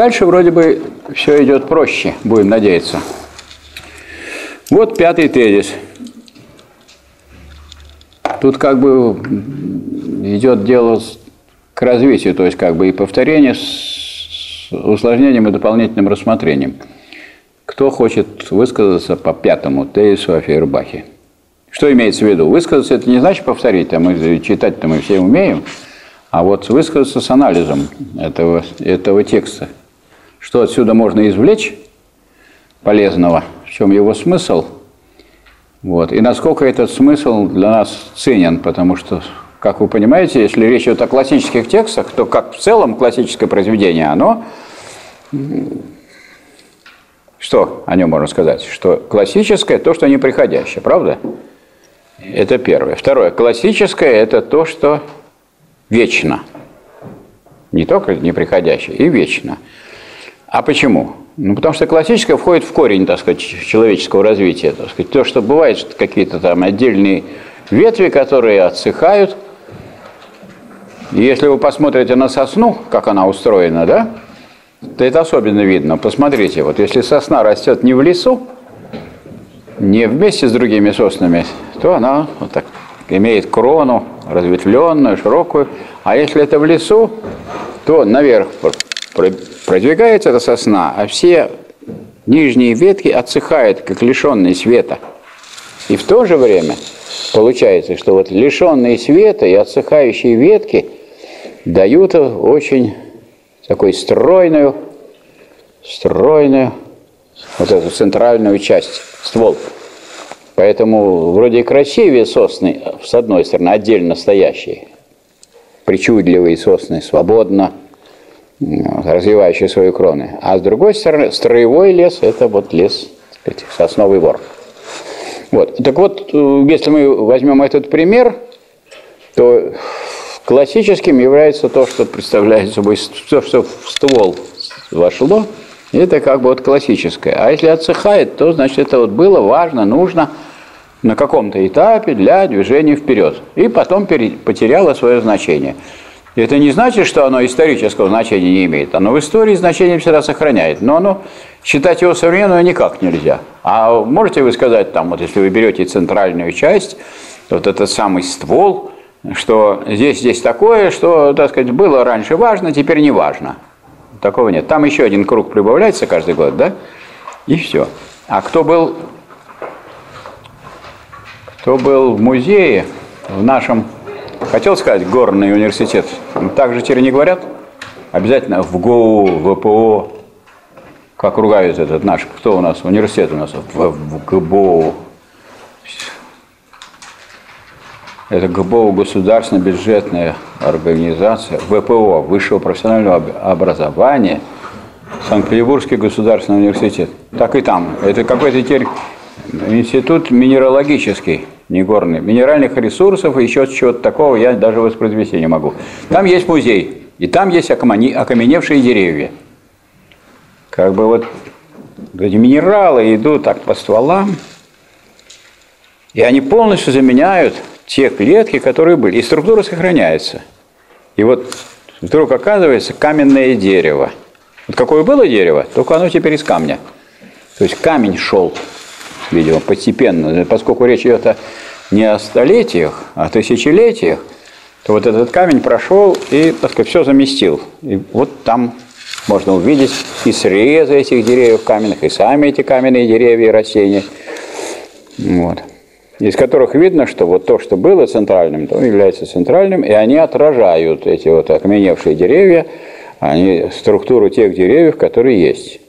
Дальше вроде бы все идет проще, будем надеяться. Вот пятый тезис. Тут как бы идет дело к развитию, то есть как бы и повторение с усложнением и дополнительным рассмотрением. Кто хочет высказаться по пятому тезису о Фейербахе? Что имеется в виду? Высказаться это не значит повторить, а мы читать-то мы все умеем, а вот высказаться с анализом этого, этого текста. Что отсюда можно извлечь полезного, в чем его смысл, вот. и насколько этот смысл для нас ценен, потому что, как вы понимаете, если речь идет о классических текстах, то как в целом классическое произведение, оно что о нем можно сказать? Что классическое – то, что неприходящее, правда? Это первое. Второе. Классическое – это то, что вечно. Не только неприходящее, и вечно. А почему? Ну, потому что классическое входит в корень, так сказать, человеческого развития. Так сказать. То, что бывает какие-то там отдельные ветви, которые отсыхают. И если вы посмотрите на сосну, как она устроена, да, то это особенно видно. Посмотрите, вот если сосна растет не в лесу, не вместе с другими соснами, то она вот так имеет крону разветвленную, широкую. А если это в лесу, то наверх продвигается эта сосна, а все нижние ветки отсыхают, как лишенные света. И в то же время получается, что вот лишенные света и отсыхающие ветки дают очень такую стройную, стройную вот эту центральную часть, ствол. Поэтому вроде и красивее сосны, с одной стороны, отдельно стоящие, причудливые сосны, свободно развивающие свои кроны. А с другой стороны, строевой лес – это вот лес, так сказать, сосновый вор. Вот. Так вот, э, если мы возьмем этот пример, то Классическим является то, что представляет собой, то, что в ствол вошло, это как бы вот классическое. А если отсыхает, то значит это вот было важно, нужно на каком-то этапе для движения вперед. И потом потеряло свое значение. Это не значит, что оно исторического значения не имеет. Оно в истории значение всегда сохраняет. Но оно, считать его современным никак нельзя. А можете вы сказать, там, вот если вы берете центральную часть, вот этот самый ствол, что здесь, здесь такое, что, так сказать, было раньше важно, теперь не важно. Такого нет. Там еще один круг прибавляется каждый год, да? И все. А кто был, кто был в музее, в нашем, хотел сказать, горный университет, так же теперь не говорят? Обязательно в ГОУ, ВПО, как ругают этот наш, кто у нас, университет у нас, в, в ГБО, Это ГБО государственная бюджетная организация, ВПО, Высшего профессионального образования, Санкт-Петербургский государственный университет. Так и там. Это какой-то теперь институт минералогический, не горный, минеральных ресурсов и еще чего-то такого я даже воспроизвести не могу. Там есть музей, и там есть окаменевшие деревья. Как бы вот эти минералы идут так по стволам, и они полностью заменяют те клетки, которые были. И структура сохраняется. И вот вдруг оказывается каменное дерево. Вот какое было дерево, только оно теперь из камня. То есть камень шел, видимо, постепенно. Поскольку речь идет о, не о столетиях, а о тысячелетиях, то вот этот камень прошел и, так сказать, все заместил. И вот там можно увидеть и срезы этих деревьев каменных, и сами эти каменные деревья и растения. Вот из которых видно, что вот то, что было центральным, то является центральным, и они отражают эти вот окаменевшие деревья, они структуру тех деревьев, которые есть.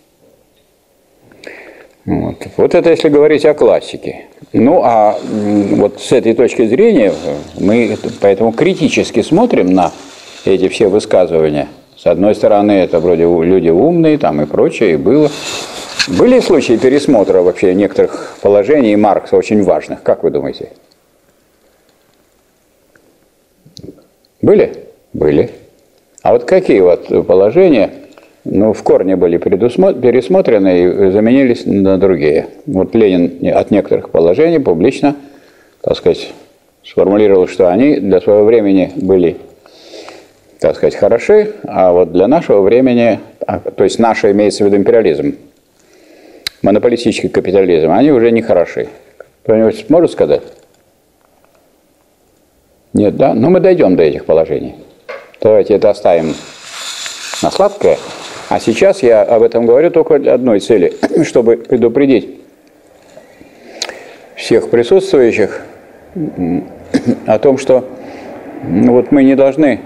Вот. вот это если говорить о классике. Ну а вот с этой точки зрения мы поэтому критически смотрим на эти все высказывания. С одной стороны, это вроде люди умные там и прочее, и было. Были случаи пересмотра вообще некоторых положений Маркса очень важных, как вы думаете? Были? Были. А вот какие вот положения, ну, в корне были пересмотрены и заменились на другие? Вот Ленин от некоторых положений публично, так сказать, сформулировал, что они для своего времени были так сказать, хороши, а вот для нашего времени, а, то есть наше имеется в виду империализм, монополистический капитализм, они уже не хороши. Кто-нибудь может сказать? Нет, да? Ну, мы дойдем до этих положений. Давайте это оставим на сладкое. А сейчас я об этом говорю только для одной цели, чтобы предупредить всех присутствующих о том, что вот мы не должны,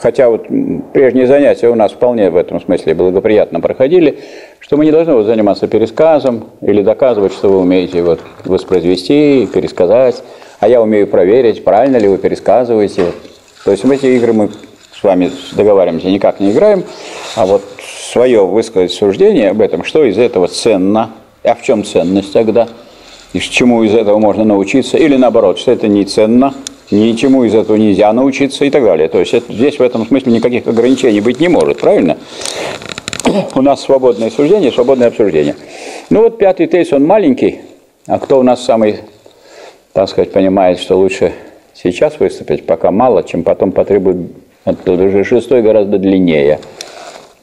хотя вот прежние занятия у нас вполне в этом смысле благоприятно проходили, что мы не должны вот заниматься пересказом или доказывать, что вы умеете вот воспроизвести, пересказать, а я умею проверить, правильно ли вы пересказываете. То есть в эти игры мы с вами договариваемся, никак не играем, а вот свое высказать суждение об этом, что из этого ценно, а в чем ценность тогда, и чему из этого можно научиться, или наоборот, что это не ценно, ничему из этого нельзя научиться и так далее. То есть это, здесь в этом смысле никаких ограничений быть не может, правильно? У нас свободное суждение, свободное обсуждение. Ну вот пятый тезис, он маленький, а кто у нас самый, так сказать, понимает, что лучше сейчас выступить, пока мало, чем потом потребует, уже шестой гораздо длиннее.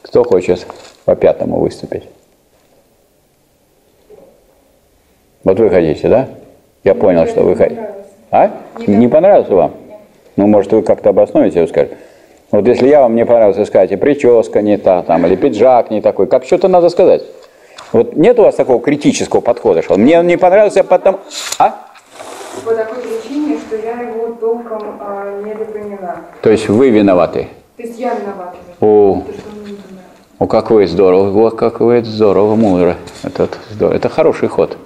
Кто хочет по пятому выступить? Вот вы хотите, да? Я понял, что вы хотите. А? Не понравился вам? Ну, может, вы как-то обосновите и скажете. Вот если я вам не понравился, скажете, прическа не та, там, или пиджак не такой, как что-то надо сказать. Вот нет у вас такого критического подхода, что мне он не понравился, потому... А? По такой причине, что я его толком а, не допоняла. То есть вы виноваты? То есть я виновата. О, о, как вы здорово, вот как вы здорово, мудро. Это, здорово. это хороший ход.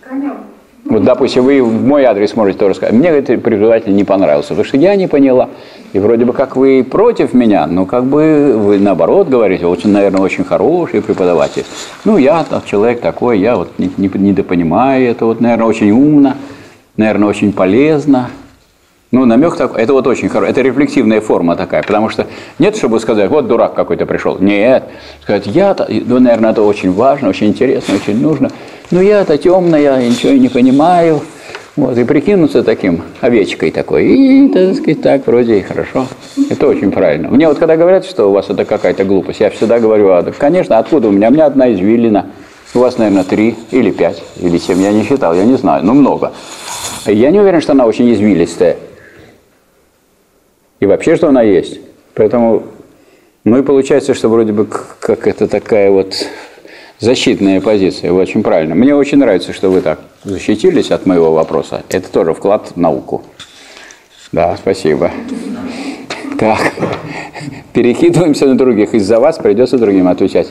Конем. Вот, допустим, вы в мой адрес можете тоже сказать, мне этот преподаватель не понравился, потому что я не поняла. И вроде бы как вы против меня, но как бы вы наоборот говорите, очень, наверное, очень хороший преподаватель. Ну, я человек такой, я вот не, не, недопонимаю это, вот, наверное, очень умно, наверное, очень полезно. Ну, намек такой, это вот очень хорошо, это рефлексивная форма такая, потому что нет, чтобы сказать, вот дурак какой-то пришел. Нет, сказать, я-то, ну, наверное, это очень важно, очень интересно, очень нужно. Но я-то темная, я ничего не понимаю. Вот, и прикинуться таким овечкой такой, и, так сказать, так, вроде и хорошо. Это очень правильно. Мне вот когда говорят, что у вас это какая-то глупость, я всегда говорю, а, конечно, откуда у меня? У меня одна извилина, у вас, наверное, три или пять, или семь, я не считал, я не знаю, но много. Я не уверен, что она очень извилистая. И вообще, что она есть. Поэтому, ну и получается, что вроде бы как это такая вот защитная позиция. Вы очень правильно. Мне очень нравится, что вы так защитились от моего вопроса. Это тоже вклад в науку. Да, спасибо. Так, перекидываемся на других. Из-за вас придется другим отвечать.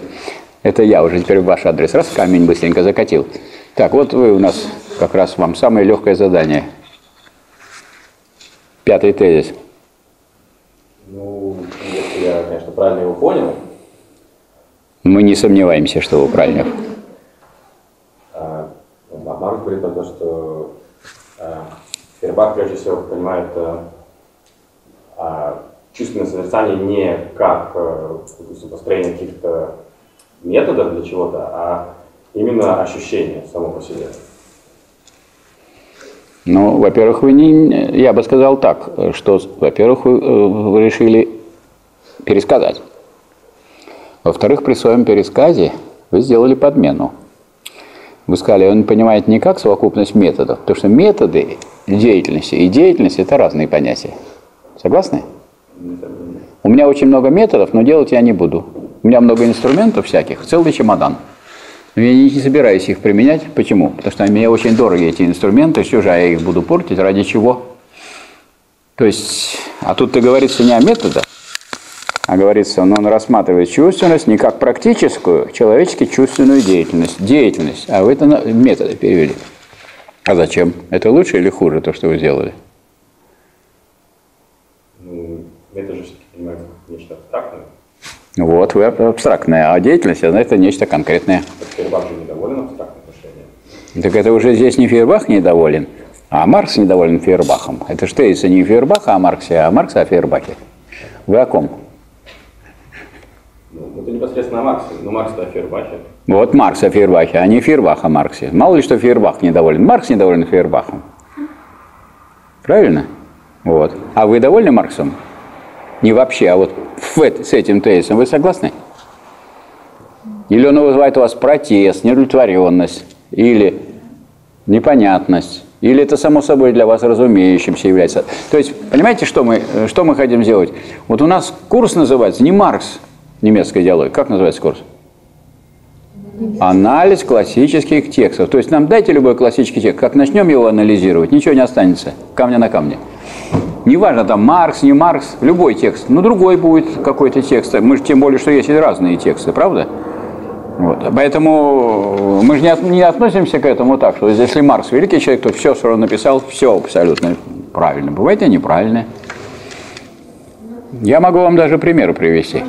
Это я уже теперь в ваш адрес. Раз камень быстренько закатил. Так, вот вы у нас как раз вам самое легкое задание. Пятый тезис. Ну, если я, конечно, правильно его понял. Мы не сомневаемся, что вы правильно. А, Марк говорит о том, что а, Фербак прежде всего понимает а, а, чувственное созерцание не как а, допустим, построение каких-то методов для чего-то, а именно ощущение само по себе. Ну, во-первых, вы не, я бы сказал так, что, во-первых, вы, вы решили пересказать. Во-вторых, при своем пересказе вы сделали подмену. Вы сказали, он понимает не как совокупность методов, потому что методы деятельности и деятельность – это разные понятия. Согласны? У меня очень много методов, но делать я не буду. У меня много инструментов всяких, целый чемодан. Но я не собираюсь их применять. Почему? Потому что мне очень дороги эти инструменты, все же я их буду портить. Ради чего? То есть, а тут-то говорится не о методах, а говорится, он, он рассматривает чувственность не как практическую, человечески чувственную деятельность. Деятельность. А вы это на методы перевели. А зачем? Это лучше или хуже, то, что вы сделали? Ну, это же все-таки как нечто абстрактное. Вот, вы абстрактная, а деятельность, это нечто конкретное. Так Фейербах же недоволен абстрактным мышлением. Так это уже здесь не Фейербах недоволен, а Маркс недоволен Фейербахом. Это что, если не Фейербаха о Марксе, а Маркса о Фейербахе. Вы о ком? Ну, это непосредственно о Марксе, но Маркс-то о Фейербахе. Вот Маркс о Фейербахе, а не Фейербах о Марксе. Мало ли, что Фейербах недоволен. Маркс недоволен Фейербахом. Правильно? Вот. А вы довольны Марксом? Не вообще, а вот с этим тезисом. Вы согласны? Или он вызывает у вас протест, неудовлетворенность, или непонятность, или это само собой для вас разумеющимся является. То есть, понимаете, что мы, что мы хотим сделать? Вот у нас курс называется не Маркс, немецкая идеология. Как называется курс? Анализ классических текстов. То есть нам дайте любой классический текст, как начнем его анализировать, ничего не останется, камня на камне. Неважно, там Маркс, не Маркс, любой текст. Ну, другой будет какой-то текст. Мы же тем более, что есть разные тексты, правда? Вот. Поэтому мы же не, от, не относимся к этому так, что если Маркс великий человек, то все все равно написал, все абсолютно правильно. Бывает и неправильно. Я могу вам даже примеры привести.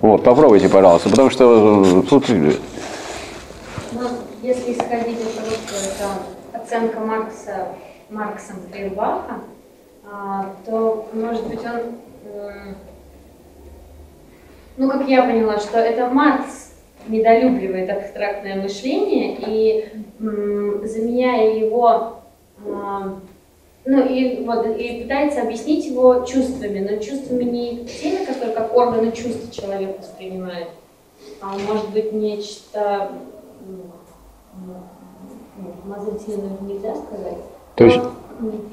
Вот, попробуйте, пожалуйста, потому что э, тут... Ну, если исходить из того, что это оценка Маркса, Марксом Фейербаха, то, может быть, он... Ну, как я поняла, что это Маркс недолюбливает абстрактное мышление и заменяя его а, ну и вот и пытается объяснить его чувствами, но чувствами не теми, которые как органы чувств человек воспринимает, а может быть нечто ну, умозрительно нельзя сказать. То есть...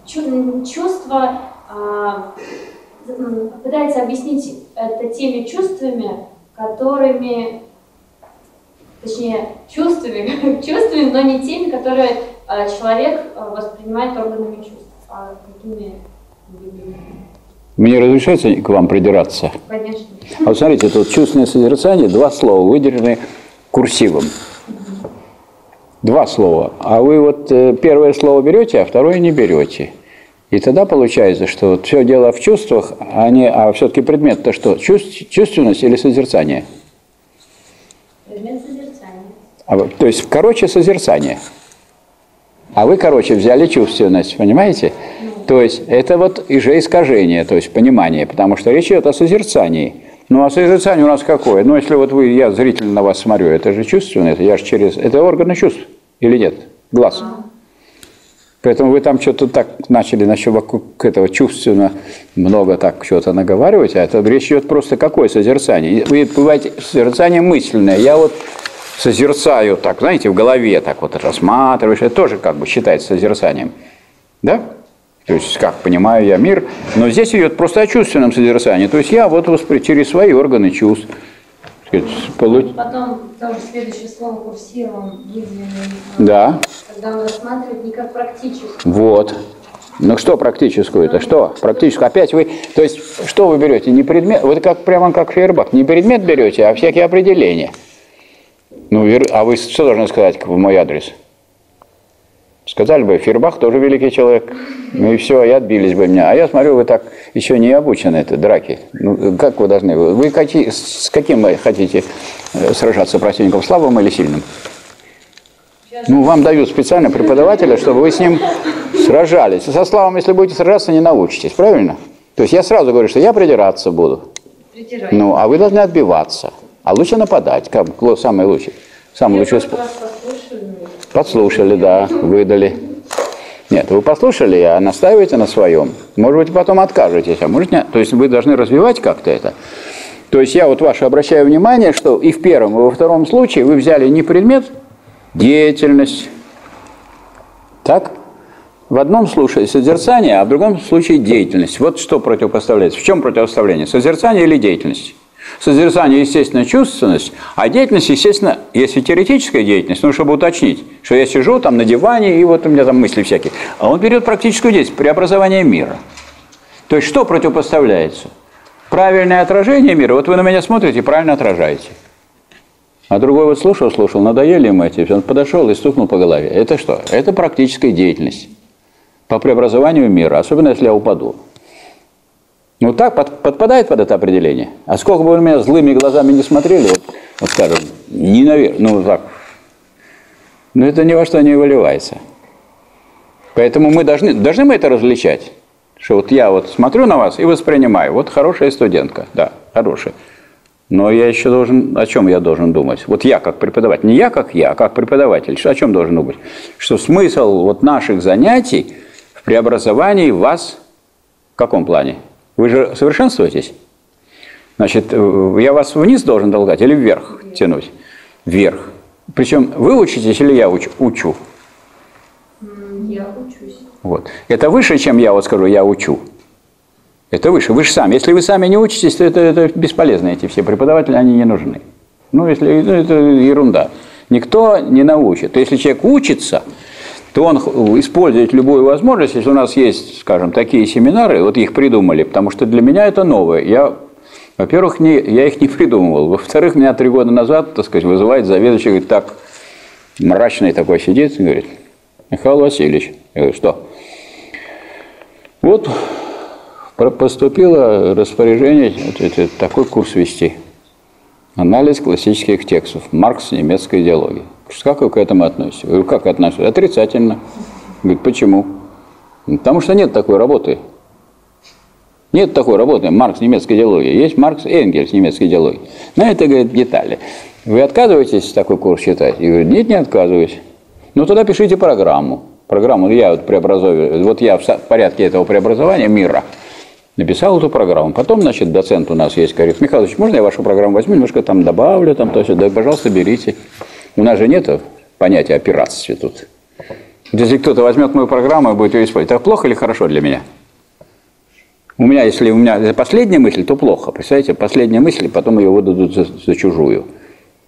Чувство а, пытается объяснить это теми чувствами, которыми, точнее, чувствами, чувствами, но не теми, которые а, человек а, воспринимает органами чувств а какими мне разрешается к вам придираться? Конечно. А вот смотрите, вот чувственное созерцание, два слова выдержаны курсивом. Два слова. А вы вот э, первое слово берете, а второе не берете. И тогда получается, что вот все дело в чувствах, а, не, а все-таки предмет-то что? Чувств, чувственность или созерцание? Предмет созерцания. А, то есть, короче, созерцание. А вы, короче, взяли чувственность, понимаете? То есть это вот и же искажение, то есть понимание, потому что речь идет о созерцании. Ну а созерцание у нас какое? Ну если вот вы, я зрительно на вас смотрю, это же чувственно, это я же через, это органы чувств или нет? Глаз. Поэтому вы там что-то так начали насчет вокруг этого чувственно много так что-то наговаривать, а это речь идет просто какое созерцание? Вы бываете созерцание мысленное. Я вот созерцаю так, знаете, в голове так вот рассматриваешь, это тоже как бы считается созерцанием. Да? То есть, как понимаю я мир, но здесь идет просто о чувственном созерцании. То есть я вот воспри... через свои органы чувств. Получ... Потом тоже следующее слово курсивом выделенное. Да. Когда он рассматривает не как практическую. Вот. Ну что практическую это? Что? Практическую. Опять вы, то есть, что вы берете? Не предмет, вот как прямо как Фейербах, не предмет берете, а всякие определения. Ну, а вы что должны сказать в мой адрес? Сказали бы, Фербах тоже великий человек. Ну и все, и отбились бы меня. А я смотрю, вы так еще не обучены этой драке. Ну, как вы должны? Вы какие, с каким вы хотите э, сражаться противником, слабым или сильным? Ну, вам дают специально преподавателя, чтобы вы с ним сражались. Со славом, если будете сражаться, не научитесь, правильно? То есть я сразу говорю, что я придираться буду. Придирай. Ну, а вы должны отбиваться. А лучше нападать, как самый лучший. Самый лучший способ. Подслушали, да, выдали. Нет, вы послушали, а настаиваете на своем. Может быть, потом откажетесь, а может нет. То есть вы должны развивать как-то это. То есть я вот ваше обращаю внимание, что и в первом, и во втором случае вы взяли не предмет, деятельность. Так? В одном случае созерцание, а в другом случае деятельность. Вот что противопоставляется. В чем противопоставление? Созерцание или деятельность? Созерцание, естественно, чувственность, а деятельность, естественно, если теоретическая деятельность, ну, чтобы уточнить, что я сижу там на диване, и вот у меня там мысли всякие. А он берет практическую деятельность, преобразование мира. То есть что противопоставляется? Правильное отражение мира. Вот вы на меня смотрите, правильно отражаете. А другой вот слушал, слушал, надоели ему эти, он подошел и стукнул по голове. Это что? Это практическая деятельность по преобразованию мира, особенно если я упаду. Ну так под, подпадает под это определение. А сколько бы вы меня злыми глазами не смотрели, вот, вот скажем, ненавер... ну так, но это ни во что не выливается. Поэтому мы должны, должны мы это различать. Что вот я вот смотрю на вас и воспринимаю, вот хорошая студентка, да, хорошая. Но я еще должен, о чем я должен думать? Вот я как преподаватель, не я как я, а как преподаватель, о чем должен думать? Что смысл вот наших занятий в преобразовании вас в каком плане? Вы же совершенствуетесь? Значит, э, я вас вниз должен толкать или вверх тянуть? Вверх. Причем вы учитесь или я уч, учу? Я учусь. Вот. Это выше, чем я вот скажу, я учу. Это выше. Вы же сами. Если вы сами не учитесь, то это, это бесполезно. Эти все преподаватели, они не нужны. Ну, если ну, это ерунда. Никто не научит. То если человек учится, то он использует любую возможность. Если у нас есть, скажем, такие семинары, вот их придумали, потому что для меня это новое. Я, во-первых, не, я их не придумывал. Во-вторых, меня три года назад, так сказать, вызывает заведующий, говорит, так, мрачный такой сидит говорит, Михаил Васильевич, я говорю, что? Вот поступило распоряжение вот это, такой курс вести. Анализ классических текстов. Маркс немецкой идеологии. Как вы к этому относитесь? Я говорю, как отношусь? Отрицательно. Говорит, почему? Потому что нет такой работы. Нет такой работы, Маркс немецкой идеологии. Есть Маркс Энгельс немецкой идеологии. На это, говорит, детали. Вы отказываетесь такой курс читать? Я говорю, нет, не отказываюсь. Ну, тогда пишите программу. Программу я вот преобразую, вот я в порядке этого преобразования мира написал эту программу. Потом, значит, доцент у нас есть, говорит, Михайлович, можно я вашу программу возьму, немножко там добавлю, там, то есть, да, пожалуйста, берите. У нас же нет понятия о пиратстве тут. Если кто-то возьмет мою программу и будет ее использовать, это плохо или хорошо для меня? У меня, если у меня последняя мысль, то плохо. Представляете, последняя мысль, потом ее выдадут за, за чужую.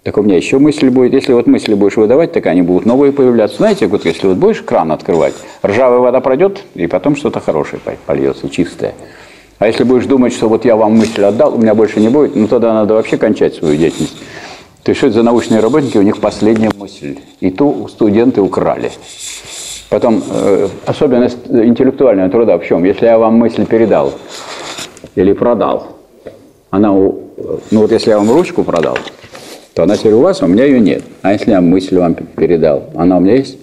Так у меня еще мысль будет. Если вот мысли будешь выдавать, так они будут новые появляться. Знаете, вот если вот будешь кран открывать, ржавая вода пройдет, и потом что-то хорошее польется, чистое. А если будешь думать, что вот я вам мысль отдал, у меня больше не будет, ну тогда надо вообще кончать свою деятельность. То есть что это за научные работники, у них последняя мысль. И ту студенты украли. Потом, э, особенность интеллектуального труда в чем? Если я вам мысль передал или продал, она, у, ну вот если я вам ручку продал, то она теперь у вас, а у меня ее нет. А если я мысль вам передал, она у меня есть?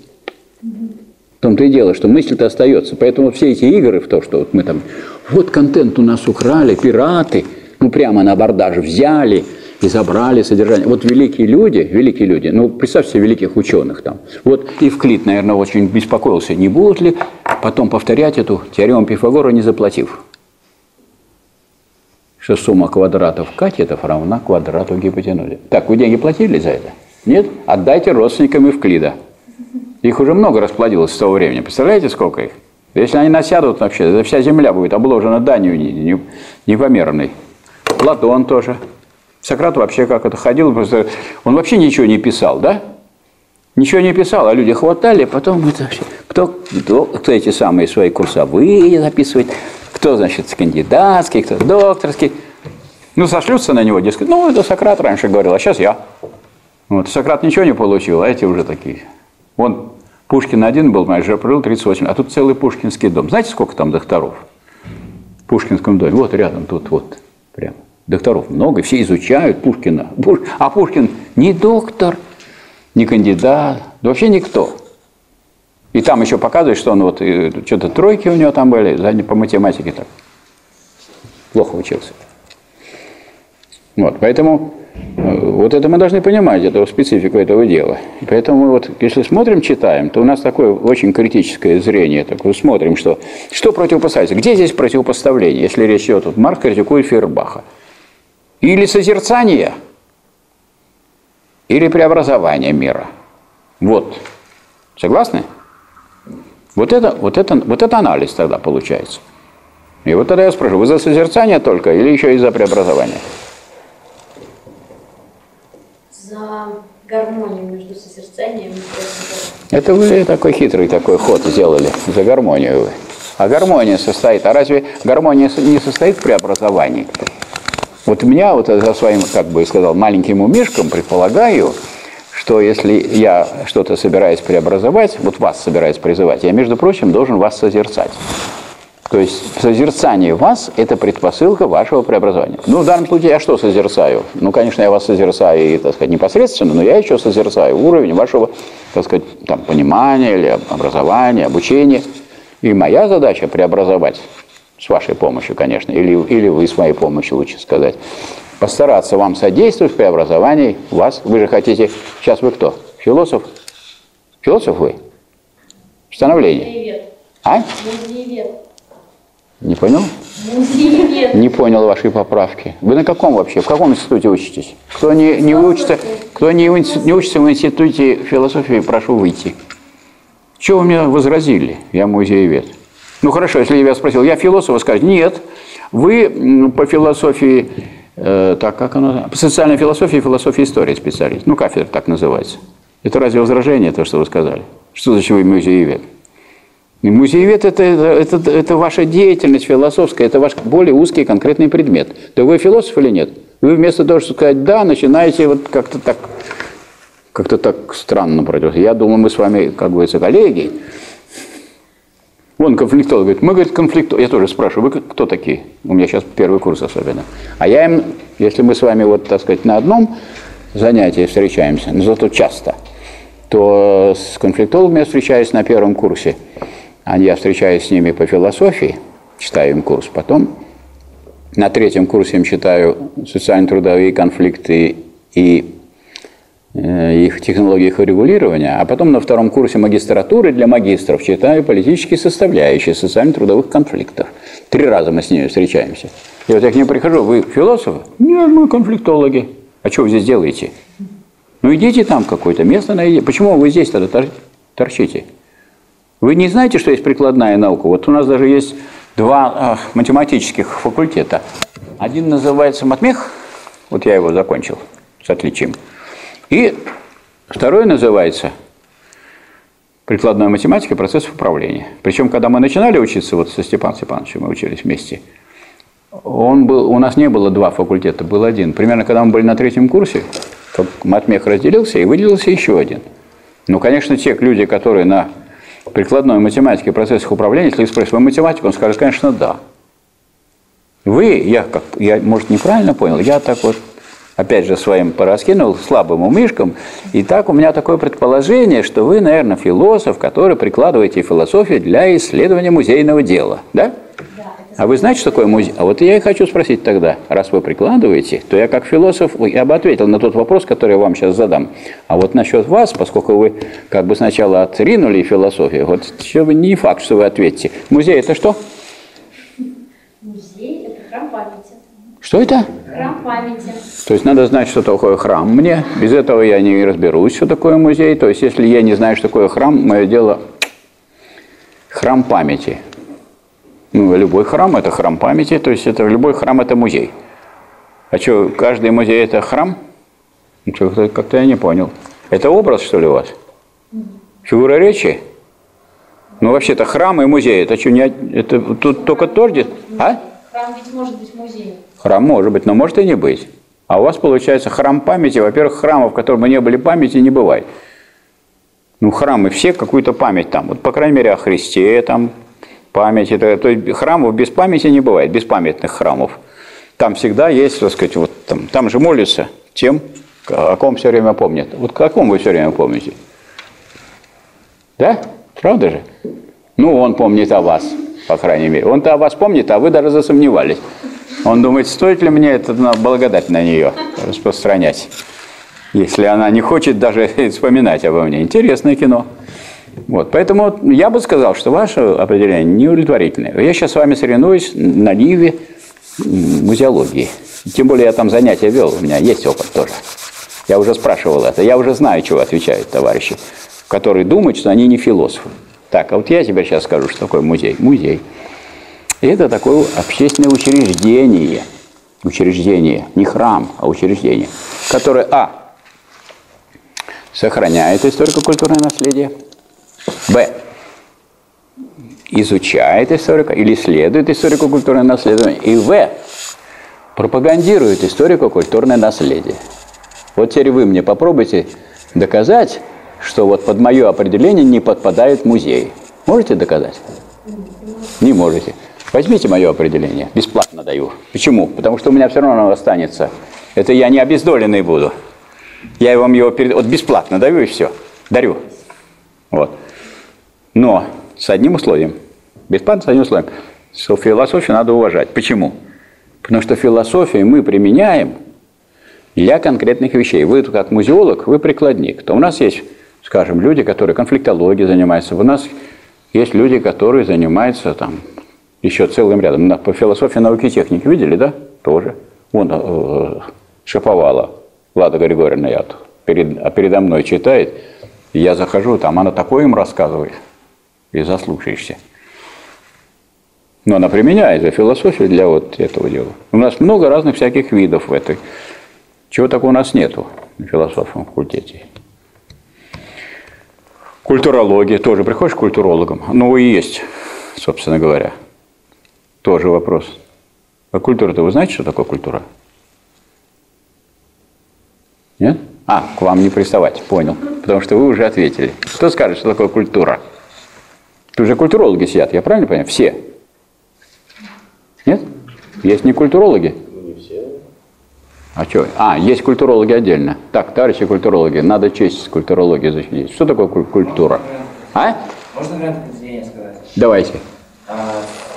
В том-то и дело, что мысль-то остается. Поэтому все эти игры в то, что вот мы там, вот контент у нас украли, пираты, ну прямо на абордаж взяли и забрали содержание. Вот великие люди, великие люди, ну представьте великих ученых там. Вот Евклид, наверное, очень беспокоился, не будут ли потом повторять эту теорему Пифагора, не заплатив что сумма квадратов катетов равна квадрату гипотенузы. Так, вы деньги платили за это? Нет? Отдайте родственникам Евклида. Их уже много расплодилось с того времени. Представляете, сколько их? Если они насядут вообще, вся земля будет обложена данью непомерной. Платон тоже. Сократ вообще как это ходил, просто он вообще ничего не писал, да? Ничего не писал, а люди хватали, потом это кто, кто, кто эти самые свои курсовые записывает, кто, значит, кандидатский, кто докторский. Ну, сошлются на него, дескать, ну, это Сократ раньше говорил, а сейчас я. Вот, Сократ ничего не получил, а эти уже такие. Вон, Пушкин один был, понимаешь, прожил 38, а тут целый Пушкинский дом. Знаете, сколько там докторов? В Пушкинском доме. Вот рядом, тут вот, прямо. Докторов много, все изучают Пушкина. А Пушкин не доктор, не кандидат, вообще никто. И там еще показывает, что он вот что-то тройки у него там были, по математике так. Плохо учился. Вот, поэтому э, вот это мы должны понимать, эту специфику этого дела. Поэтому мы вот, если смотрим, читаем, то у нас такое очень критическое зрение. Такое, смотрим, что, что противопоставляется. Где здесь противопоставление, если речь идет, вот Марк критикует Фейербаха. Или созерцание, или преобразование мира. Вот. Согласны? Вот это, вот, это, вот это анализ тогда получается. И вот тогда я спрашиваю, вы за созерцание только или еще и за преобразование? За гармонию между созерцанием и преобразованием. Это вы такой хитрый такой ход сделали, за гармонию вы. А гармония состоит, а разве гармония не состоит в преобразовании? Вот у меня вот за своим, как бы сказал, маленьким умишком предполагаю, что если я что-то собираюсь преобразовать, вот вас собираюсь призывать, я, между прочим, должен вас созерцать. То есть созерцание вас – это предпосылка вашего преобразования. Ну, в данном случае я что созерцаю? Ну, конечно, я вас созерцаю, так сказать, непосредственно, но я еще созерцаю уровень вашего, так сказать, там, понимания или образования, обучения. И моя задача – преобразовать с вашей помощью, конечно, или, или вы с моей помощью, лучше сказать, постараться вам содействовать в преобразовании вас. Вы же хотите... Сейчас вы кто? Философ? Философ вы? Становление. А? Не понял? Музеевед. Не понял вашей поправки. Вы на каком вообще? В каком институте учитесь? Кто не, не учится, кто не, не учится в институте философии, прошу выйти. Чего вы мне возразили? Я музеевед. Ну хорошо, если я спросил, я философ, вы скажете, нет, вы по философии, э, так как оно, по социальной философии и философии истории специалист. Ну, кафедра так называется. Это разве возражение, то, что вы сказали? Что значит вы музеевед? И Музеевед это, это, это, это ваша деятельность философская, это ваш более узкий конкретный предмет. Да вы философ или нет? Вы вместо того, чтобы сказать «да», начинаете вот как-то так, как-то так странно против. Я думаю, мы с вами, как говорится, коллеги. Вон конфликтолог говорит, мы, говорит, конфликтолог. Я тоже спрашиваю, вы кто такие? У меня сейчас первый курс особенно. А я им, если мы с вами вот, так сказать, на одном занятии встречаемся, но зато часто, то с конфликтологами я встречаюсь на первом курсе. А я встречаюсь с ними по философии, читаю им курс. Потом на третьем курсе им читаю социально-трудовые конфликты и их технологии их регулирования, а потом на втором курсе магистратуры для магистров читаю политические составляющие социально-трудовых конфликтов. Три раза мы с ними встречаемся. И вот я к ним прихожу, вы философы? Нет, мы конфликтологи. А что вы здесь делаете? Ну идите там какое-то место найдите. Почему вы здесь тогда тор- торчите? Вы не знаете, что есть прикладная наука? Вот у нас даже есть два э, математических факультета. Один называется матмех, вот я его закончил с отличием. И второй называется прикладная математика процессов управления. Причем, когда мы начинали учиться, вот со Степаном Степановичем мы учились вместе, он был, у нас не было два факультета, был один. Примерно, когда мы были на третьем курсе, матмех разделился и выделился еще один. Ну, конечно, те люди, которые на прикладной математике процессах управления, если их спросить, вы математик, он скажет, конечно, да. Вы, я, как, я, может, неправильно понял, я так вот, опять же, своим пораскинул слабым умышком, и так у меня такое предположение, что вы, наверное, философ, который прикладываете философию для исследования музейного дела, да? А вы знаете, что такое музей? А вот я и хочу спросить тогда, раз вы прикладываете, то я как философ, я бы ответил на тот вопрос, который я вам сейчас задам. А вот насчет вас, поскольку вы как бы сначала отринули философию, вот не факт, что вы ответите. Музей это что? Музей. Что это? Храм памяти. То есть надо знать, что такое храм мне. Без этого я не разберусь, что такое музей. То есть если я не знаю, что такое храм, мое дело храм памяти. Ну, любой храм – это храм памяти, то есть это любой храм – это музей. А что, каждый музей – это храм? Ну, как-то- я не понял. Это образ, что ли, у вас? Фигура речи? Ну, вообще-то храм и музей – это что, не, это тут только тождет? А? Храм ведь может быть музеем. Храм может быть, но может и не быть. А у вас получается храм памяти. Во-первых, храмов, в котором не были памяти, не бывает. Ну, храмы все какую-то память там. Вот, по крайней мере, о Христе там память. Это, то есть храмов без памяти не бывает, беспамятных храмов. Там всегда есть, так сказать, вот там, там же молятся тем, о ком все время помнят. Вот о ком вы все время помните? Да? Правда же? Ну, он помнит о вас, по крайней мере. Он-то о вас помнит, а вы даже засомневались. Он думает, стоит ли мне это благодать на нее распространять, если она не хочет даже вспоминать обо мне. Интересное кино. Вот, поэтому я бы сказал, что ваше определение неудовлетворительное. Я сейчас с вами соревнуюсь на ниве м, музеологии. Тем более я там занятия вел, у меня есть опыт тоже. Я уже спрашивал это, я уже знаю, чего отвечают товарищи, которые думают, что они не философы. Так, а вот я тебе сейчас скажу, что такое музей. Музей. Это такое общественное учреждение. Учреждение, не храм, а учреждение, которое, а, сохраняет историко-культурное наследие, б, изучает историко или исследует историко-культурное наследие, и в, пропагандирует историко-культурное наследие. Вот теперь вы мне попробуйте доказать, что вот под мое определение не подпадает музей. Можете доказать? Не можете. Возьмите мое определение, бесплатно даю. Почему? Потому что у меня все равно оно останется. Это я не обездоленный буду. Я вам его перед... вот бесплатно даю и все. Дарю. Вот. Но с одним условием. Бесплатно с одним условием. Что философию надо уважать. Почему? Потому что философию мы применяем для конкретных вещей. Вы как музеолог, вы прикладник. То у нас есть, скажем, люди, которые конфликтологией занимаются. У нас есть люди, которые занимаются там Еще целым рядом. На, по философии науки и техники видели, да? Тоже. Вон э, Шаповала, Влада Григорьевна, я перед, а передо мной читает. Я захожу, там она такое им рассказывает. И заслушаешься. Но она применяет за философию для вот этого дела. У нас много разных всяких видов в этой. Чего такого у нас нету на философском факультете. Культурология тоже. Приходишь к культурологам? Ну, и есть, собственно говоря. Тоже вопрос. А культура-то вы знаете, что такое культура? Нет? А, к вам не приставать, понял. Потому что вы уже ответили. Кто скажет, что такое культура? Тут же культурологи сидят, я правильно понимаю? Все. Нет? Есть не культурологи? Не все. А что? А, есть культурологи отдельно. Так, товарищи культурологи, надо честь культурологии защитить. Что такое культура? А? Можно вариант определения сказать? Давайте. А, а,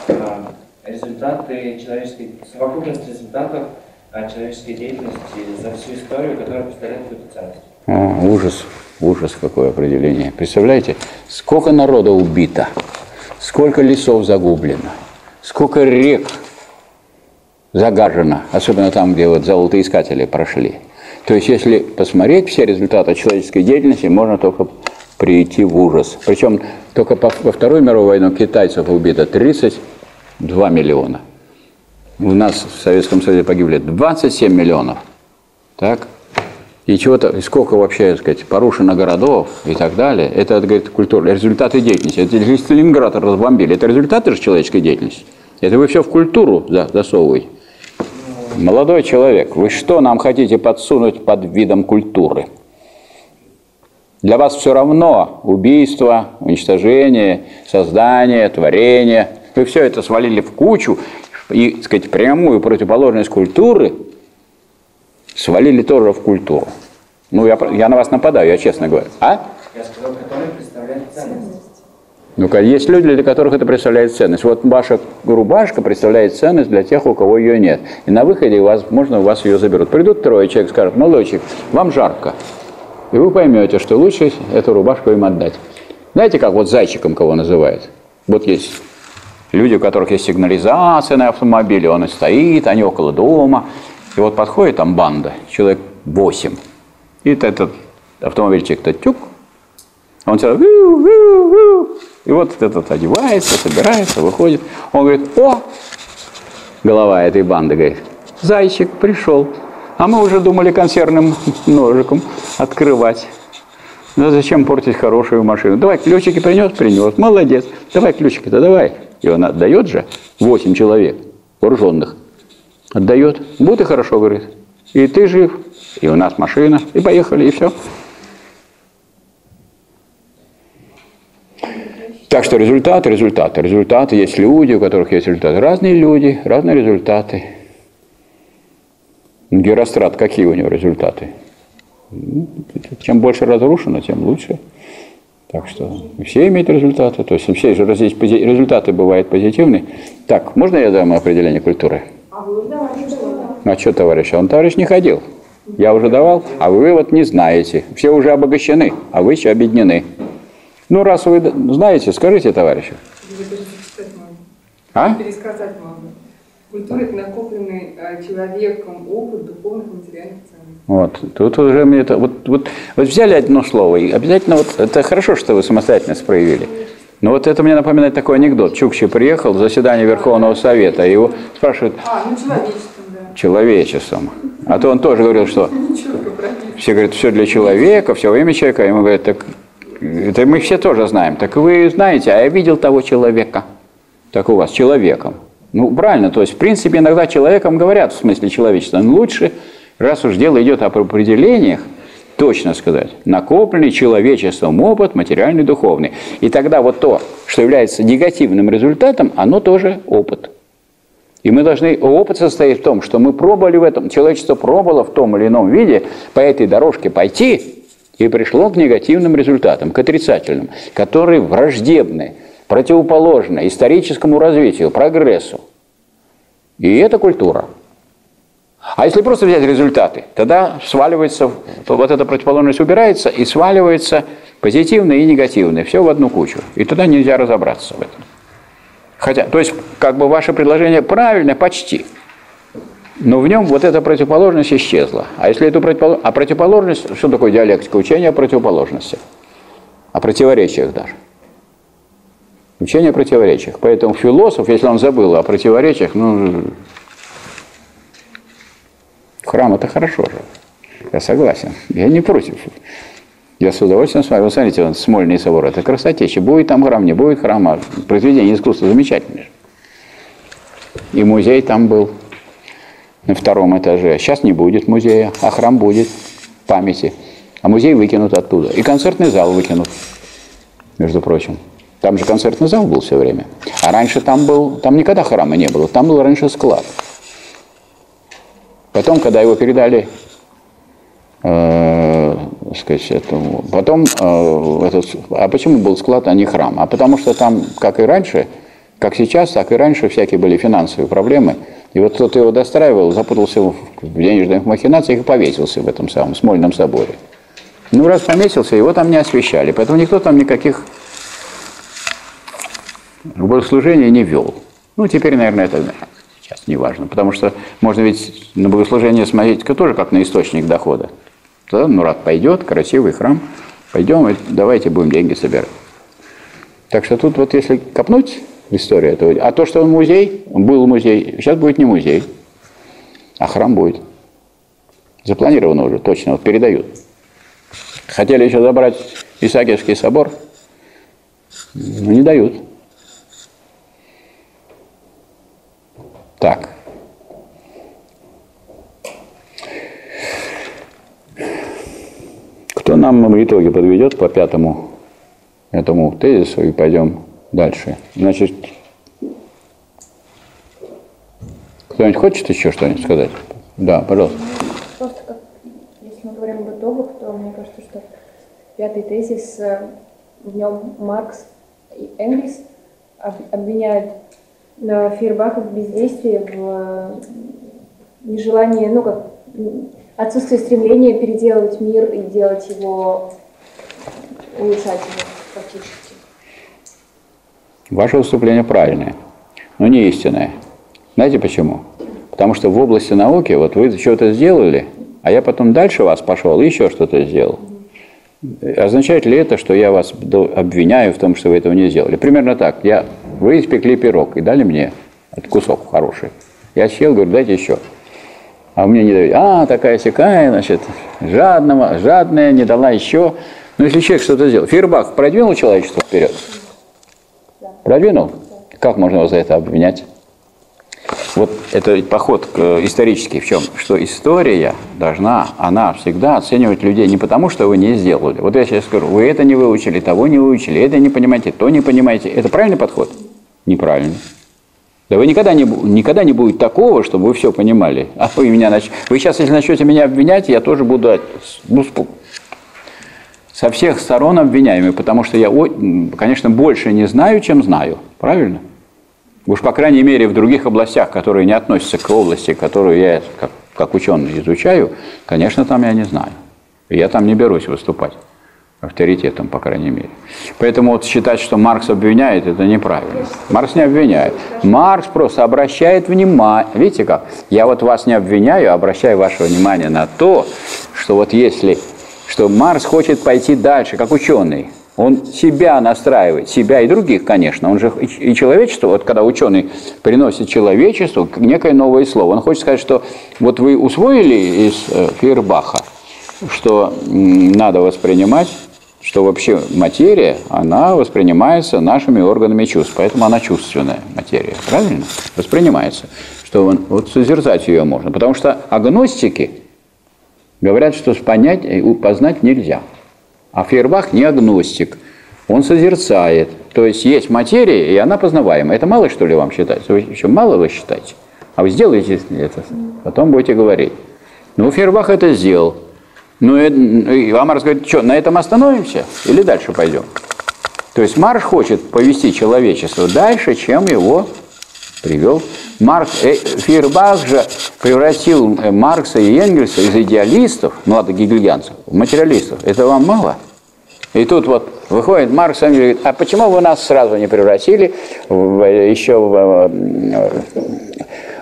результаты человеческой, совокупность результатов а, человеческой деятельности за всю историю, которая представляет какую-то ценность. О, ужас, ужас, какое определение. Представляете, сколько народа убито, сколько лесов загублено, сколько рек загажено, особенно там, где вот золотоискатели прошли. То есть, если посмотреть все результаты человеческой деятельности, можно только прийти в ужас. Причем только во Вторую мировую войну китайцев убито 32 миллиона. У нас в Советском Союзе погибли 27 миллионов. Так? И чего-то, и сколько вообще, так сказать, порушено городов и так далее. Это, говорит, культура, результаты деятельности. Это если Ленинград разбомбили, это результаты же человеческой деятельности. Это вы все в культуру засовываете. Молодой человек, вы что нам хотите подсунуть под видом культуры? Для вас все равно убийство, уничтожение, создание, творение. Вы все это свалили в кучу и, так сказать, прямую противоположность культуры свалили тоже в культуру. Ну, я, я на вас нападаю, я честно говорю. А? Я сказал, ценность. Ну, есть люди, для которых это представляет ценность. Вот ваша рубашка представляет ценность для тех, у кого ее нет. И на выходе, возможно, у вас ее заберут. Придут трое человек, скажут, молодой человек, вам жарко. И вы поймете, что лучше эту рубашку им отдать. Знаете, как вот зайчиком кого называют? Вот есть люди, у которых есть сигнализация на автомобиле, он и стоит, они около дома. И вот подходит там банда, человек 8. И этот автомобильчик-то тюк, он сразу и вот этот одевается, собирается, выходит. Он говорит, о, голова этой банды, говорит, зайчик пришел. А мы уже думали консервным ножиком открывать. Да зачем портить хорошую машину? Давай ключики принес, принес. Молодец. Давай ключики-то давай. И он отдает же. Восемь человек вооруженных. Отдает. Вот и хорошо, говорит. И ты жив, и у нас машина, и поехали, и все. Так что результаты, результаты, результаты. Есть люди, у которых есть результаты. Разные люди, разные результаты. Герострат, какие у него результаты? Чем больше разрушено, тем лучше. Так что все имеют результаты. То есть все же результаты бывают позитивные. Так, можно я дам определение культуры? А вы давали, А что, товарищ? Он, товарищ, не ходил. Я уже давал, а вы вот не знаете. Все уже обогащены, а вы еще объединены. Ну, раз вы знаете, скажите товарищу. А? Пересказать можно. Культура – это накопленный э, человеком опыт духовных материальных ценностей. Вот, тут уже мне это, вот, вот, вот взяли одно слово, и обязательно, вот, это хорошо, что вы самостоятельность проявили. Но вот это мне напоминает такой анекдот. Чукчи приехал в заседание Верховного Совета, и его спрашивают, А, ну человечеством, да. человечеством. А то он тоже говорил, что все говорят, все для человека, все во имя человека. Ему говорят, так это мы все тоже знаем. Так вы знаете, а я видел того человека. Так у вас, человеком. Ну, правильно, то есть, в принципе, иногда человеком говорят, в смысле человечества. Лучше, раз уж дело идет об определениях, точно сказать, накопленный человечеством опыт, материальный, духовный. И тогда вот то, что является негативным результатом, оно тоже опыт. И мы должны, опыт состоит в том, что мы пробовали в этом, человечество пробовало в том или ином виде по этой дорожке пойти, и пришло к негативным результатам, к отрицательным, которые враждебны, противоположны историческому развитию, прогрессу. И это культура. А если просто взять результаты, тогда сваливается, вот эта противоположность убирается и сваливается позитивное и негативное, все в одну кучу. И тогда нельзя разобраться в этом. Хотя, то есть, как бы ваше предложение правильное почти. Но в нем вот эта противоположность исчезла. А если эту противоположность... А противоположность, что такое диалектика? Учение о противоположности. О противоречиях даже. Учение о противоречиях. Поэтому философ, если он забыл о противоречиях, ну, храм это хорошо же. Я согласен. Я не против. Я с удовольствием смотрю. Смотрите, вот Смольный собор, это красотища. Будет там храм, не будет храма. Произведение искусства замечательное. И музей там был на втором этаже. Сейчас не будет музея, а храм будет памяти. А музей выкинут оттуда. И концертный зал выкинут, между прочим. Там же концертный зал был все время. А раньше там был, там никогда храма не было, там был раньше склад. Потом, когда его передали, э, сказать, этому, потом, э, этот, а почему был склад, а не храм? А потому что там, как и раньше, как сейчас, так и раньше всякие были финансовые проблемы. И вот кто-то его достраивал, запутался в денежных махинациях и повесился в этом самом Смольном соборе. Ну, раз помесился, его там не освещали, поэтому никто там никаких богослужения не вел. Ну, теперь, наверное, это сейчас не важно, потому что можно ведь на богослужение смотреть тоже как на источник дохода. Тогда Нурат пойдет, красивый храм, пойдем, давайте будем деньги собирать. Так что тут вот если копнуть историю этого, а то, что он музей, он был музей, сейчас будет не музей, а храм будет. Запланировано уже, точно, вот передают. Хотели еще забрать Исаакиевский собор, но не дают. Так. Кто нам в итоге подведет по пятому этому тезису и пойдем дальше. Значит, кто-нибудь хочет еще что-нибудь сказать? Да, пожалуйста. Просто как, если мы говорим об итогах, то мне кажется, что пятый тезис, э, в нем Маркс и Энгельс обвиняют Фейербаха в бездействии, в э, нежелании, ну как, отсутствие стремления переделывать мир и делать его, улучшать его практически. Ваше выступление правильное, но не истинное. Знаете почему? Потому что в области науки, вот вы что-то сделали, а я потом дальше вас пошел еще что-то сделал. Означает ли это, что я вас обвиняю в том, что вы этого не сделали? Примерно так. Я, вы испекли пирог и дали мне этот кусок хороший. Я съел, говорю, дайте еще. А мне не дают. А, такая сякая, значит, жадного, жадная, не дала еще. Но если человек что-то сделал. Фейербах продвинул человечество вперед? Продвинул? Как можно его за это обвинять? Вот это поход исторический в чем? Что история должна, она всегда оценивать людей не потому, что вы не сделали. Вот я сейчас скажу, вы это не выучили, того не выучили, это не понимаете, то не понимаете. Это правильный подход? Неправильно. Да вы никогда не, никогда не будет такого, чтобы вы все понимали. А вы меня нач... Вы сейчас, если начнете меня обвинять, я тоже буду ну, со всех сторон обвиняемый, потому что я, конечно, больше не знаю, чем знаю. Правильно? Уж, по крайней мере, в других областях, которые не относятся к области, которую я как, как ученый изучаю, конечно, там я не знаю. Я там не берусь выступать авторитетом, по крайней мере. Поэтому вот считать, что Маркс обвиняет, это неправильно. Маркс не обвиняет. Маркс просто обращает внимание. Видите как? Я вот вас не обвиняю, а обращаю ваше внимание на то, что вот если, что Маркс хочет пойти дальше, как ученый, он себя настраивает, себя и других, конечно. Он же и человечество, вот когда ученый приносит человечеству некое новое слово, он хочет сказать, что вот вы усвоили из э, Фейербаха, что надо воспринимать что вообще материя, она воспринимается нашими органами чувств, поэтому она чувственная материя, правильно? Воспринимается, что он, вот созерцать ее можно, потому что агностики говорят, что понять, познать нельзя. А Фейербах не агностик, он созерцает, то есть есть материя, и она познаваема. Это мало, что ли, вам считается? Вы еще мало вы считаете? А вы сделаете это, потом будете говорить. Ну, Фейербах это сделал. Ну, и Марс говорит, что, на этом остановимся или дальше пойдем? То есть Марш хочет повести человечество дальше, чем его привел Маркс. Э, Фейербах же превратил э, Маркса и Энгельса из идеалистов, ну ладно, гегельянцев, в материалистов. Это вам мало? И тут вот выходит Маркс и говорит, а почему вы нас сразу не превратили в, еще в,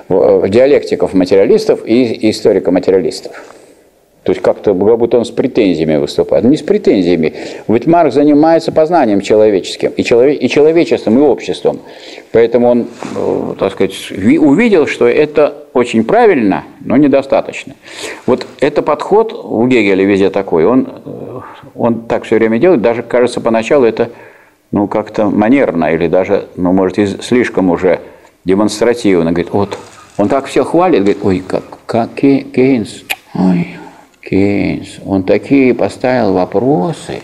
в, в диалектиков-материалистов и историков-материалистов? То есть как-то как будто он с претензиями выступает. Не с претензиями. Ведь Маркс занимается познанием человеческим, и, человек, и человечеством, и обществом. Поэтому он, э, так сказать, увидел, что это очень правильно, но недостаточно. Вот это подход у Гегеля везде такой. Он, э, он так все время делает, даже, кажется, поначалу это ну, как-то манерно, или даже, ну, может, слишком уже демонстративно. Говорит, вот, он так все хвалит, говорит, ой, как, как Кейнс, ой, Кейнс, он такие поставил вопросы,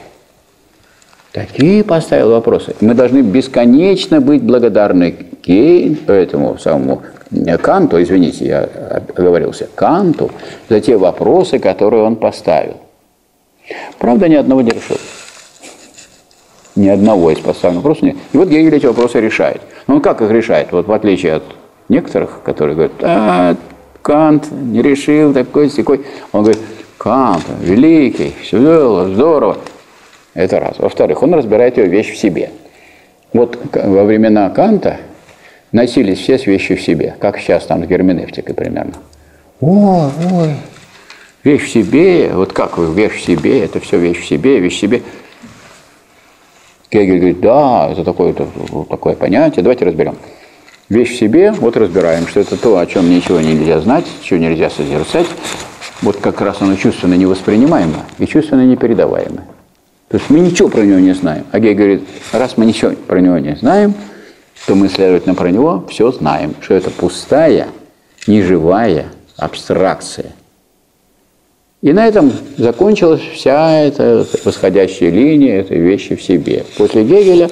такие поставил вопросы. Мы должны бесконечно быть благодарны Кейн, этому самому Канту, извините, я оговорился, Канту за те вопросы, которые он поставил. Правда, ни одного не решил. Ни одного из поставленных вопросов нет. И вот Гегель эти вопросы решает. Но он как их решает? Вот в отличие от некоторых, которые говорят, а, Кант не решил такой секой. Он говорит, Кант, великий, все здорово. Это раз. Во-вторых, он разбирает ее вещь в себе. Вот во времена Канта носились все вещи в себе, как сейчас там с герменевтикой примерно. Ой, ой, вещь в себе, вот как вы, вещь в себе, это все вещь в себе, вещь в себе. Гегель говорит, да, это такое, это, такое понятие, давайте разберем. Вещь в себе, вот разбираем, что это то, о чем ничего нельзя знать, чего нельзя созерцать, вот как раз оно чувственно невоспринимаемо и чувственно непередаваемо. То есть мы ничего про него не знаем. А Гей говорит, раз мы ничего про него не знаем, то мы, следовательно, про него все знаем, что это пустая, неживая абстракция. И на этом закончилась вся эта восходящая линия этой вещи в себе. После Гегеля,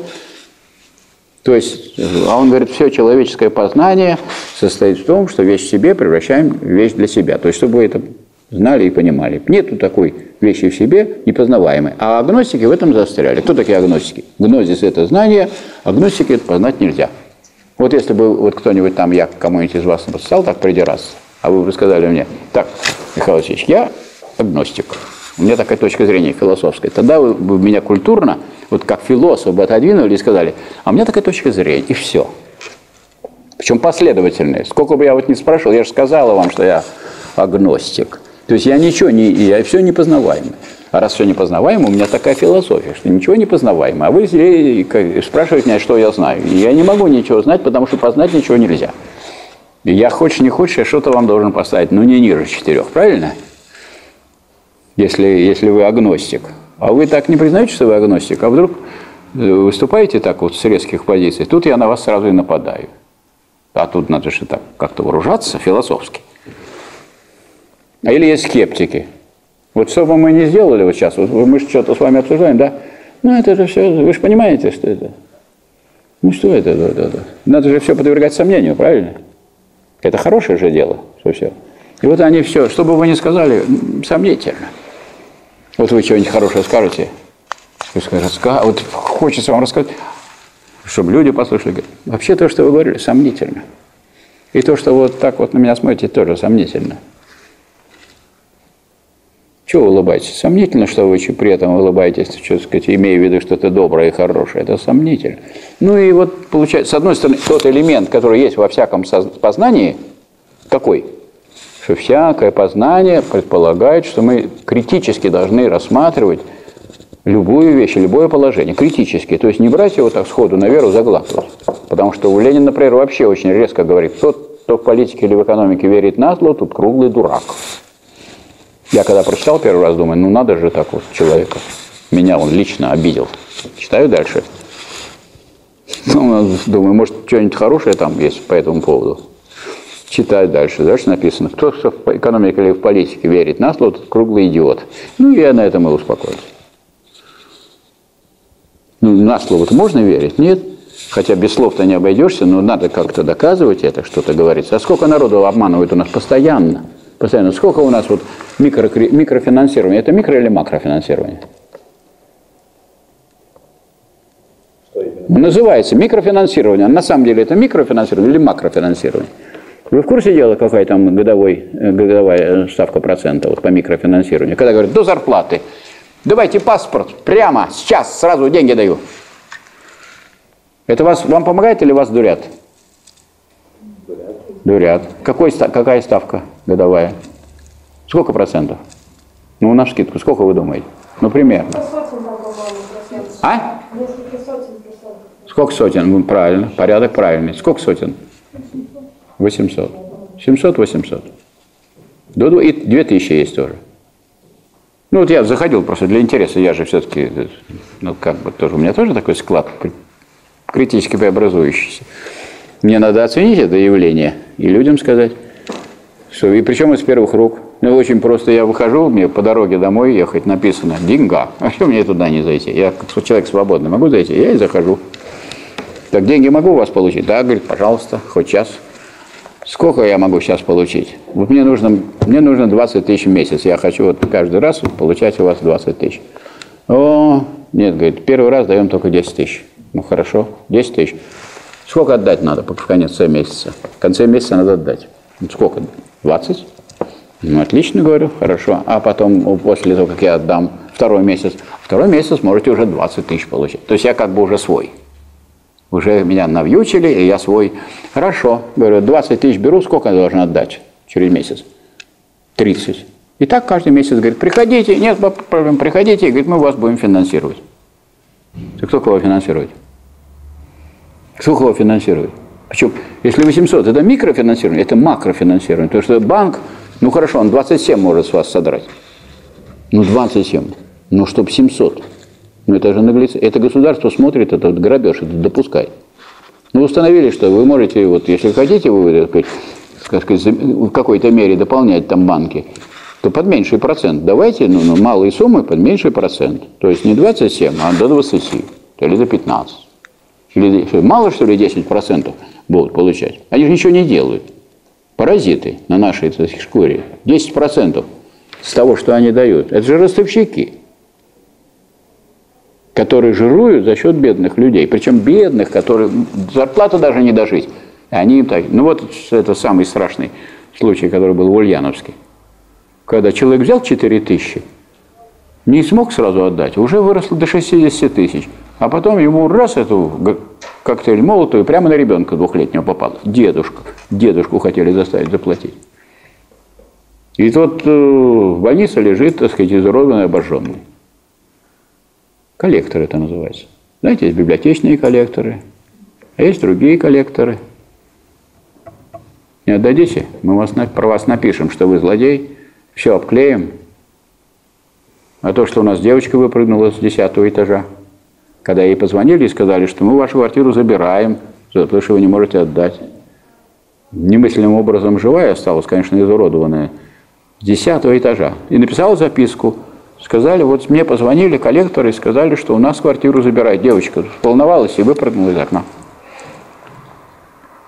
то есть, а он говорит, все человеческое познание состоит в том, что вещь в себе превращаем в вещь для себя. То есть, чтобы это знали и понимали. Нету такой вещи в себе непознаваемой. А агностики в этом застряли. Кто такие агностики? Гнозис – это знание, агностики – это познать нельзя. Вот если бы вот кто-нибудь там, я кому-нибудь из вас стал так придираться, а вы бы сказали мне, так, Михаил Васильевич, я агностик, у меня такая точка зрения философская, тогда вы бы меня культурно, вот как философ бы отодвинули и сказали, а у меня такая точка зрения, и все. Причем последовательная. Сколько бы я вот не спрашивал, я же сказала вам, что я агностик. То есть я ничего не, я все непознаваемо. А раз все непознаваемо, у меня такая философия, что ничего не познаваемо. А вы спрашиваете меня, что я знаю. Я не могу ничего знать, потому что познать ничего нельзя. Я хочешь не хочешь, я что-то вам должен поставить, но не ниже четырех, правильно? Если, если вы агностик. А вы так не признаете, что вы агностик, а вдруг э, выступаете так вот с резких позиций, тут я на вас сразу и нападаю. А тут надо же так как-то вооружаться философски. А или есть скептики. Вот что бы мы не сделали вот сейчас, вот мы что-то с вами обсуждаем, да? Ну, это же все, вы же понимаете, что это. Ну, что это? Да, да. Надо же все подвергать сомнению, правильно? Это хорошее же дело, что все. И вот они все, что бы вы ни сказали, сомнительно. Вот вы что-нибудь хорошее скажете, вы скажете, вот хочется вам рассказать, чтобы люди послушали. Вообще то, что вы говорили, сомнительно. И то, что вот так вот на меня смотрите, тоже сомнительно. Чего улыбаетесь? Сомнительно, что вы при этом улыбаетесь, что, сказать, имея в виду что-то доброе и хорошее. Это сомнительно. Ну и вот получается, с одной стороны, тот элемент, который есть во всяком познании, какой? Что всякое познание предполагает, что мы критически должны рассматривать любую вещь, любое положение, критически. То есть не брать его так сходу на веру заглатывать. Потому что у Ленина, например, вообще очень резко говорит, тот, кто в политике или в экономике верит на зло, тут круглый дурак. Я когда прочитал первый раз, думаю, ну надо же так вот человека. Меня он лично обидел. Читаю дальше. Ну, думаю, может, что-нибудь хорошее там есть по этому поводу. Читаю дальше. Дальше написано, кто в экономике или в политике верит на слово, тот круглый идиот. Ну, я на этом и успокоился. Ну, на слово-то можно верить? Нет. Хотя без слов-то не обойдешься, но надо как-то доказывать это, что-то говорится. А сколько народу обманывают у нас постоянно? Постоянно. Сколько у нас вот микро, микрофинансирования? Это микро или макрофинансирование? Называется микрофинансирование. На самом деле это микрофинансирование или макрофинансирование? Вы в курсе дела, какая там годовой, э, годовая ставка процента вот по микрофинансированию? Когда говорят, до зарплаты Давайте паспорт, прямо, сейчас, сразу деньги даю. Это вас, вам помогает или вас дурят? Дурят. Дурят. Какой, какая ставка годовая? Сколько процентов? Ну, на скидку, сколько вы думаете? Ну, примерно. А? Сколько сотен? Ну, правильно, порядок правильный. Сколько сотен? 800. 700, 800. До, и 2000 есть тоже. Ну вот я заходил просто для интереса, я же все-таки, ну как бы тоже, у меня тоже такой склад критически преобразующийся. Мне надо оценить это явление и людям сказать, что, и причем из первых рук. Ну, очень просто я выхожу, мне по дороге домой ехать написано «деньга». А что мне туда не зайти? Я как человек свободный могу зайти? Я и захожу. Так деньги могу у вас получить? Да, говорит, пожалуйста, хоть час. Сколько я могу сейчас получить? Вот мне нужно, мне нужно 20 тысяч в месяц. Я хочу вот каждый раз получать у вас 20 тысяч. О, нет, говорит, первый раз даем только 10 тысяч. Ну хорошо, 10 тысяч. Сколько отдать надо в конце месяца? В конце месяца надо отдать. Ну, сколько? 20? Ну, отлично, говорю, хорошо. А потом, после того, как я отдам второй месяц, второй месяц можете уже 20 тысяч получить. То есть я как бы уже свой. Уже меня навьючили, и я свой. Хорошо, говорю, 20 тысяч беру, сколько я должен отдать через месяц? 30. И так каждый месяц говорит, приходите, нет проблем, приходите, и говорит, мы вас будем финансировать. Так кто кого финансирует? Кто кого финансирует? Причем, если 800, это микрофинансирование, это макрофинансирование. Потому что банк, ну хорошо, он 27 может с вас содрать. Ну 27. Ну, чтобы 700. Ну это же наглецы. Это государство смотрит, это грабеж, это допускает. Ну, установили, что вы можете, вот, если хотите, вы, так сказать, в какой-то мере дополнять там банки, то под меньший процент. Давайте, ну, ну, малые суммы под меньший процент. То есть не 27, а до 20 или до 15. Или мало, что ли, 10% будут получать? Они же ничего не делают. Паразиты на нашей шкуре. 10% с того, что они дают. Это же ростовщики которые жируют за счет бедных людей. Причем бедных, которые зарплату даже не дожить. Они им так. Ну вот это самый страшный случай, который был в Ульяновске. Когда человек взял 4 тысячи, не смог сразу отдать, уже выросло до 60 тысяч. А потом ему раз эту коктейль молотую прямо на ребенка двухлетнего попал. Дедушку. Дедушку хотели заставить заплатить. И тот э, в больнице лежит, так сказать, изуродованный, обожженный. Коллекторы это называется. Знаете, есть библиотечные коллекторы, а есть другие коллекторы. Не отдадите, мы вас, про вас напишем, что вы злодей, все обклеим. А то, что у нас девочка выпрыгнула с десятого этажа, когда ей позвонили и сказали, что мы вашу квартиру забираем, потому что вы не можете отдать. Немысленным образом живая осталась, конечно, изуродованная, с десятого этажа. И написала записку – Сказали, вот мне позвонили коллекторы и сказали, что у нас квартиру забирают. Девочка волновалась и выпрыгнула из окна.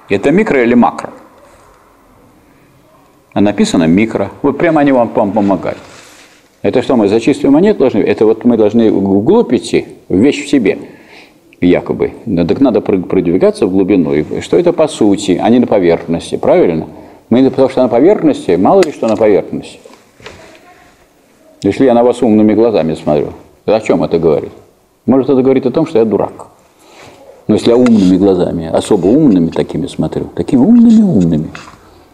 Это микро или макро? А написано микро. Вот прямо они вам помогают. Это что, мы за чистую монету должны? Это вот мы должны вглубь идти, вещь в себе, якобы. Так надо продвигаться в глубину. И что это по сути, а не на поверхности, правильно? Мы, потому что на поверхности, мало ли что на поверхности. Если я на вас умными глазами смотрю, о чем это говорит? Может, это говорит о том, что я дурак. Но если я умными глазами, особо умными такими смотрю, такими умными-умными.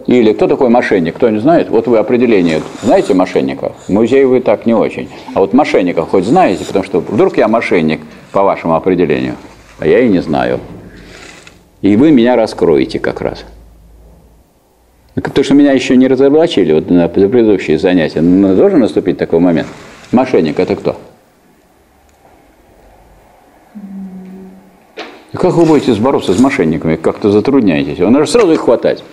Или кто такой мошенник, кто не знает? Вот вы определение, знаете мошенника? В музее вы так не очень. А вот мошенника хоть знаете, потому что вдруг я мошенник по вашему определению, а я и не знаю. И вы меня раскроете как раз. То, что меня еще не разоблачили вот на предыдущие занятия, но должен наступить такой момент. Мошенник – это кто? Как вы будете бороться с мошенниками? Как-то затрудняетесь. Он же сразу их хватать.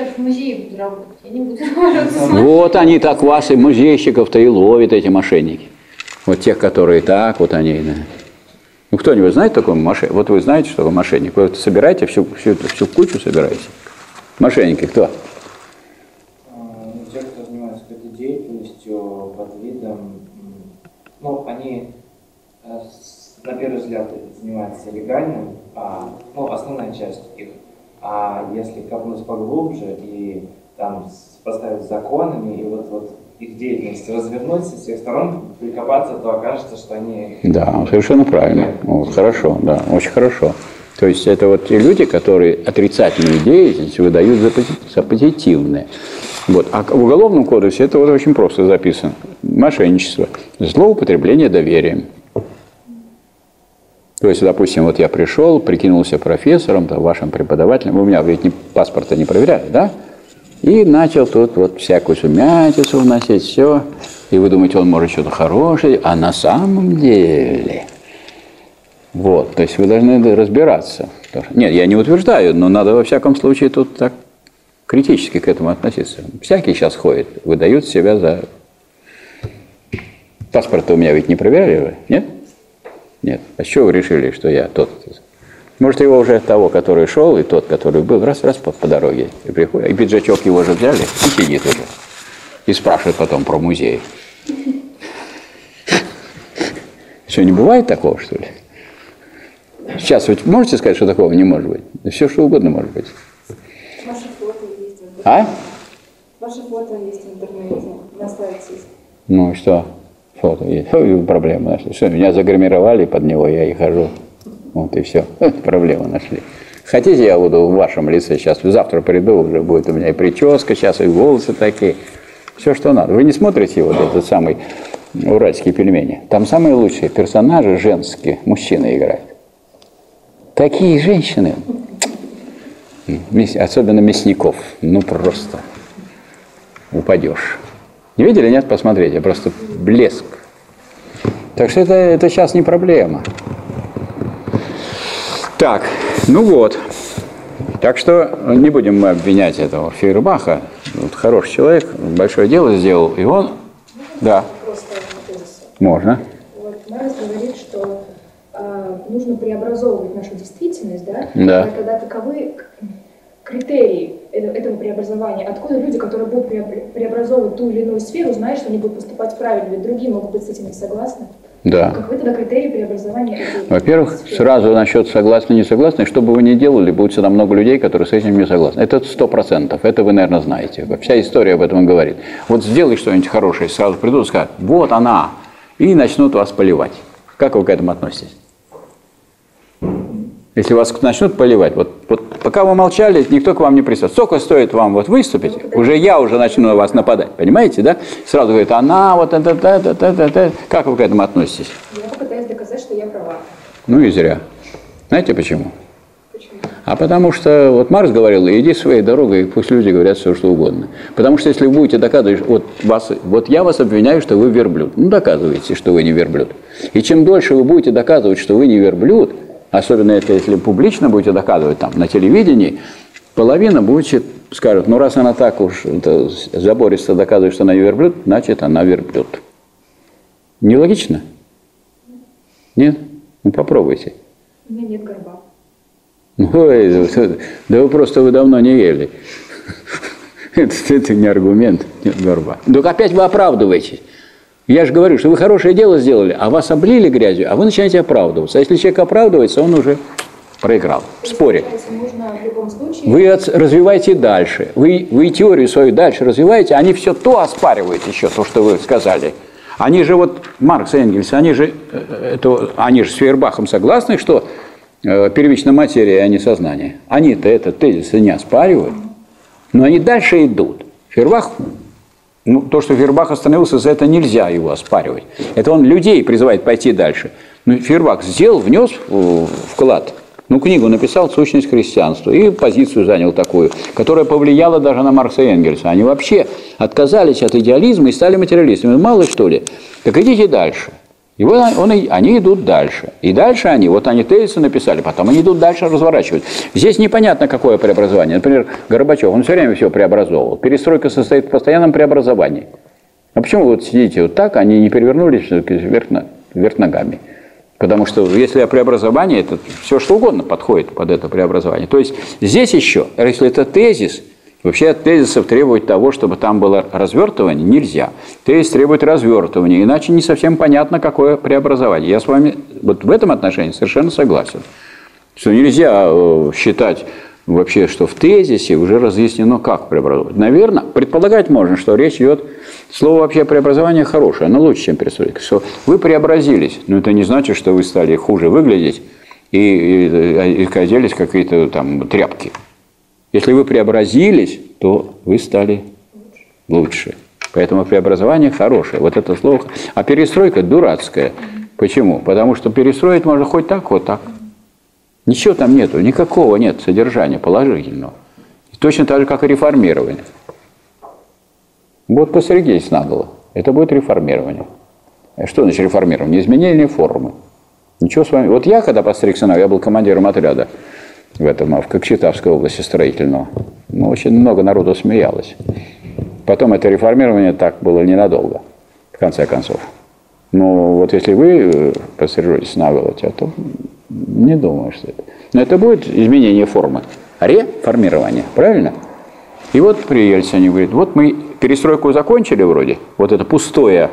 Я в музее буду работать, я не буду бороться Вот они так вас и музейщиков-то и ловят, эти мошенники. Вот тех, которые так, вот они. Да. Ну, кто-нибудь знает такого мошенника? Вот вы знаете, что такое мошенник? Вы собираете, всю, всю, всю кучу собираете? Мошенники кто? Ну, те, кто занимается этой деятельностью под видом, ну, они э, на первый взгляд занимаются легальным, а, ну, основная часть их. А если копнуть поглубже и там поставить законами, и вот, вот их деятельность развернуть со всех сторон, прикопаться, то окажется, что они... Да, совершенно правильно. Вот, хорошо, да, очень хорошо. То есть это вот те люди, которые отрицательную деятельность выдают за, позитивные. Вот. А в Уголовном кодексе это вот очень просто записано. Мошенничество, злоупотребление доверием. То есть, допустим, вот я пришел, прикинулся профессором, там, вашим преподавателем, у меня ведь не, паспорта не проверяли, да? И начал тут вот всякую сумятицу вносить, все. И вы думаете, он может что-то хорошее, а на самом деле... Вот, то есть вы должны разбираться. Нет, я не утверждаю, но надо во всяком случае тут так критически к этому относиться. Всякий сейчас ходит, выдают себя за... Паспорт у меня ведь не проверяли вы, нет? Нет. А с чего вы решили, что я тот? Может, его уже того, который шел, и тот, который был, раз-раз по, по дороге. И, приходит, и пиджачок его же взяли, и сидит уже. И спрашивает потом про музей. Что, не бывает такого, что ли? Сейчас вы можете сказать, что такого не может быть? Да все, что угодно может быть. Ваше фото есть в интернете. А? Ваше фото есть в интернете, на сайте. Ну и что? Фото есть. Фу, проблемы нашли. Что, меня загримировали под него, я и хожу. Вот и все. Проблемы нашли. Хотите, я буду в вашем лице сейчас? Завтра приду, уже будет у меня и прическа сейчас, и волосы такие. Все, что надо. Вы не смотрите вот этот самый уральские пельмени? Там самые лучшие персонажи женские, мужчины играют. Такие женщины, особенно мясников, ну просто упадешь. Не видели, нет? Посмотрите, просто блеск. Так что это, это сейчас не проблема. Так, ну вот. Так что не будем мы обвинять этого Фейербаха. Вот хороший человек, большое дело сделал, и он... Да. Можно. Вот Марс говорит, что э, нужно преобразовывать нашу действительность, да? Да. А когда таковы критерии этого преобразования, откуда люди, которые будут преобразовывать ту или иную сферу, знают, что они будут поступать правильно, ведь другие могут быть с этим не согласны? Да. Каковы тогда критерии преобразования Во-первых, сразу насчет согласны, не согласны, что бы вы ни делали, будет всегда много людей, которые с этим не согласны. Это сто процентов, это вы, наверное, знаете. Вся история об этом говорит. Вот сделай что-нибудь хорошее, сразу придут и скажут, вот она, и начнут вас поливать. Как вы к этому относитесь? Если вас начнут поливать, вот, вот пока вы молчали, никто к вам не пристает. Сколько стоит вам вот выступить, уже я уже начну на вас нападать, понимаете, да? Сразу говорит, она вот это, это, это, это, это. Как вы к этому относитесь? Я попытаюсь доказать, что я права. Ну и зря. Знаете почему? Почему? А потому что, вот Маркс говорил, иди своей дорогой, пусть люди говорят все, что угодно. Потому что если вы будете доказывать, вот, вас, вот я вас обвиняю, что вы верблюд. Ну, доказывайте, что вы не верблюд. И чем дольше вы будете доказывать, что вы не верблюд, особенно это если публично будете доказывать там на телевидении, половина будет скажет, ну раз она так уж это, забористо доказывает, что она верблюд, значит она верблюд. Нелогично? Нет? Ну попробуйте. У меня нет горба. Ой, да вы просто вы давно не ели. Это, это не аргумент, нет горба. Так опять вы оправдываетесь. Я же говорю, что вы хорошее дело сделали, а вас облили грязью, а вы начинаете оправдываться. А если человек оправдывается, он уже проиграл в споре. Вы развиваете дальше. Вы, вы теорию свою дальше развиваете, они все то оспаривают еще, то, что вы сказали. Они же вот, Маркс и Энгельс, они же, э, это, они же с Фейербахом согласны, что э, первичная материя, а не сознание. Они-то этот тезис и не оспаривают, но они дальше идут. Фейербах, ну, то, что Фейербах остановился, за это нельзя его оспаривать. Это он людей призывает пойти дальше. Ну, Фейербах сделал, внес вклад – ну, книгу написал «Сущность христианства» и позицию занял такую, которая повлияла даже на Маркса и Энгельса. Они вообще отказались от идеализма и стали материалистами. Ну, Мало что ли? Так идите дальше. И вот он, они идут дальше. И дальше они, вот они тезисы написали, потом они идут дальше разворачивать. Здесь непонятно, какое преобразование. Например, Горбачев, он все время все преобразовывал. Перестройка состоит в постоянном преобразовании. А почему вы вот сидите вот так, они не перевернулись вверх, вверх ногами? Потому что если о преобразовании, это все что угодно подходит под это преобразование. То есть здесь еще, если это тезис, вообще от тезисов требовать того, чтобы там было развертывание, нельзя. Тезис требует развертывания, иначе не совсем понятно, какое преобразование. Я с вами вот в этом отношении совершенно согласен. Что нельзя э, считать вообще, что в тезисе уже разъяснено, как преобразовывать. Наверное, предполагать можно, что речь идет, слово вообще преобразование хорошее, оно лучше, чем перестройка. Что вы преобразились, но это не значит, что вы стали хуже выглядеть и, и, и оделись какие-то там тряпки. Если вы преобразились, то вы стали лучше. Поэтому преобразование хорошее. Вот это слово. А перестройка дурацкая. Почему? Потому что перестроить можно хоть так, вот так. Ничего там нету, никакого нет содержания положительного. И точно так же, как и реформирование. Вот постригись надо. Это будет реформирование. А что значит реформирование? Изменение формы. Ничего с вами. Вот я, когда постригся, я был командиром отряда в этом, в Кокчетавской области строительного. Ну, очень много народу смеялось. Потом это реформирование так было ненадолго, в конце концов. Но вот если вы э, пострижетесь на голове, то не думаю, что это. Но это будет изменение формы. Реформирование, правильно? И вот при Ельцине говорит, вот мы перестройку закончили вроде, вот это пустое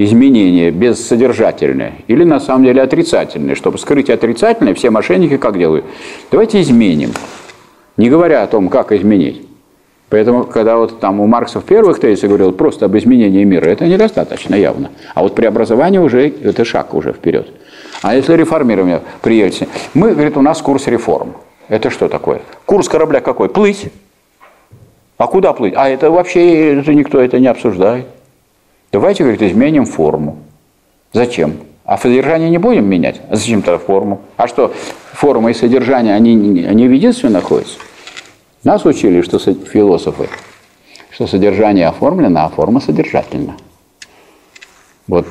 изменение, бессодержательное, или на самом деле отрицательное. Чтобы скрыть отрицательное, все мошенники как делают? Давайте изменим, не говоря о том, как изменить. Поэтому, когда вот там у Маркса в первых тезисах говорил просто об изменении мира, это недостаточно явно. А вот преобразование уже, это шаг уже вперед. А если реформирование при Ельцине? Мы, говорит, у нас курс реформ. Это что такое? Курс корабля какой? Плыть. А куда плыть? А это вообще это никто это не обсуждает. Давайте, говорит, изменим форму. Зачем? А содержание не будем менять? А зачем тогда форму? А что, форма и содержание, они, они в единстве находятся? Нас учили, что философы, что содержание оформлено, а форма содержательна. Вот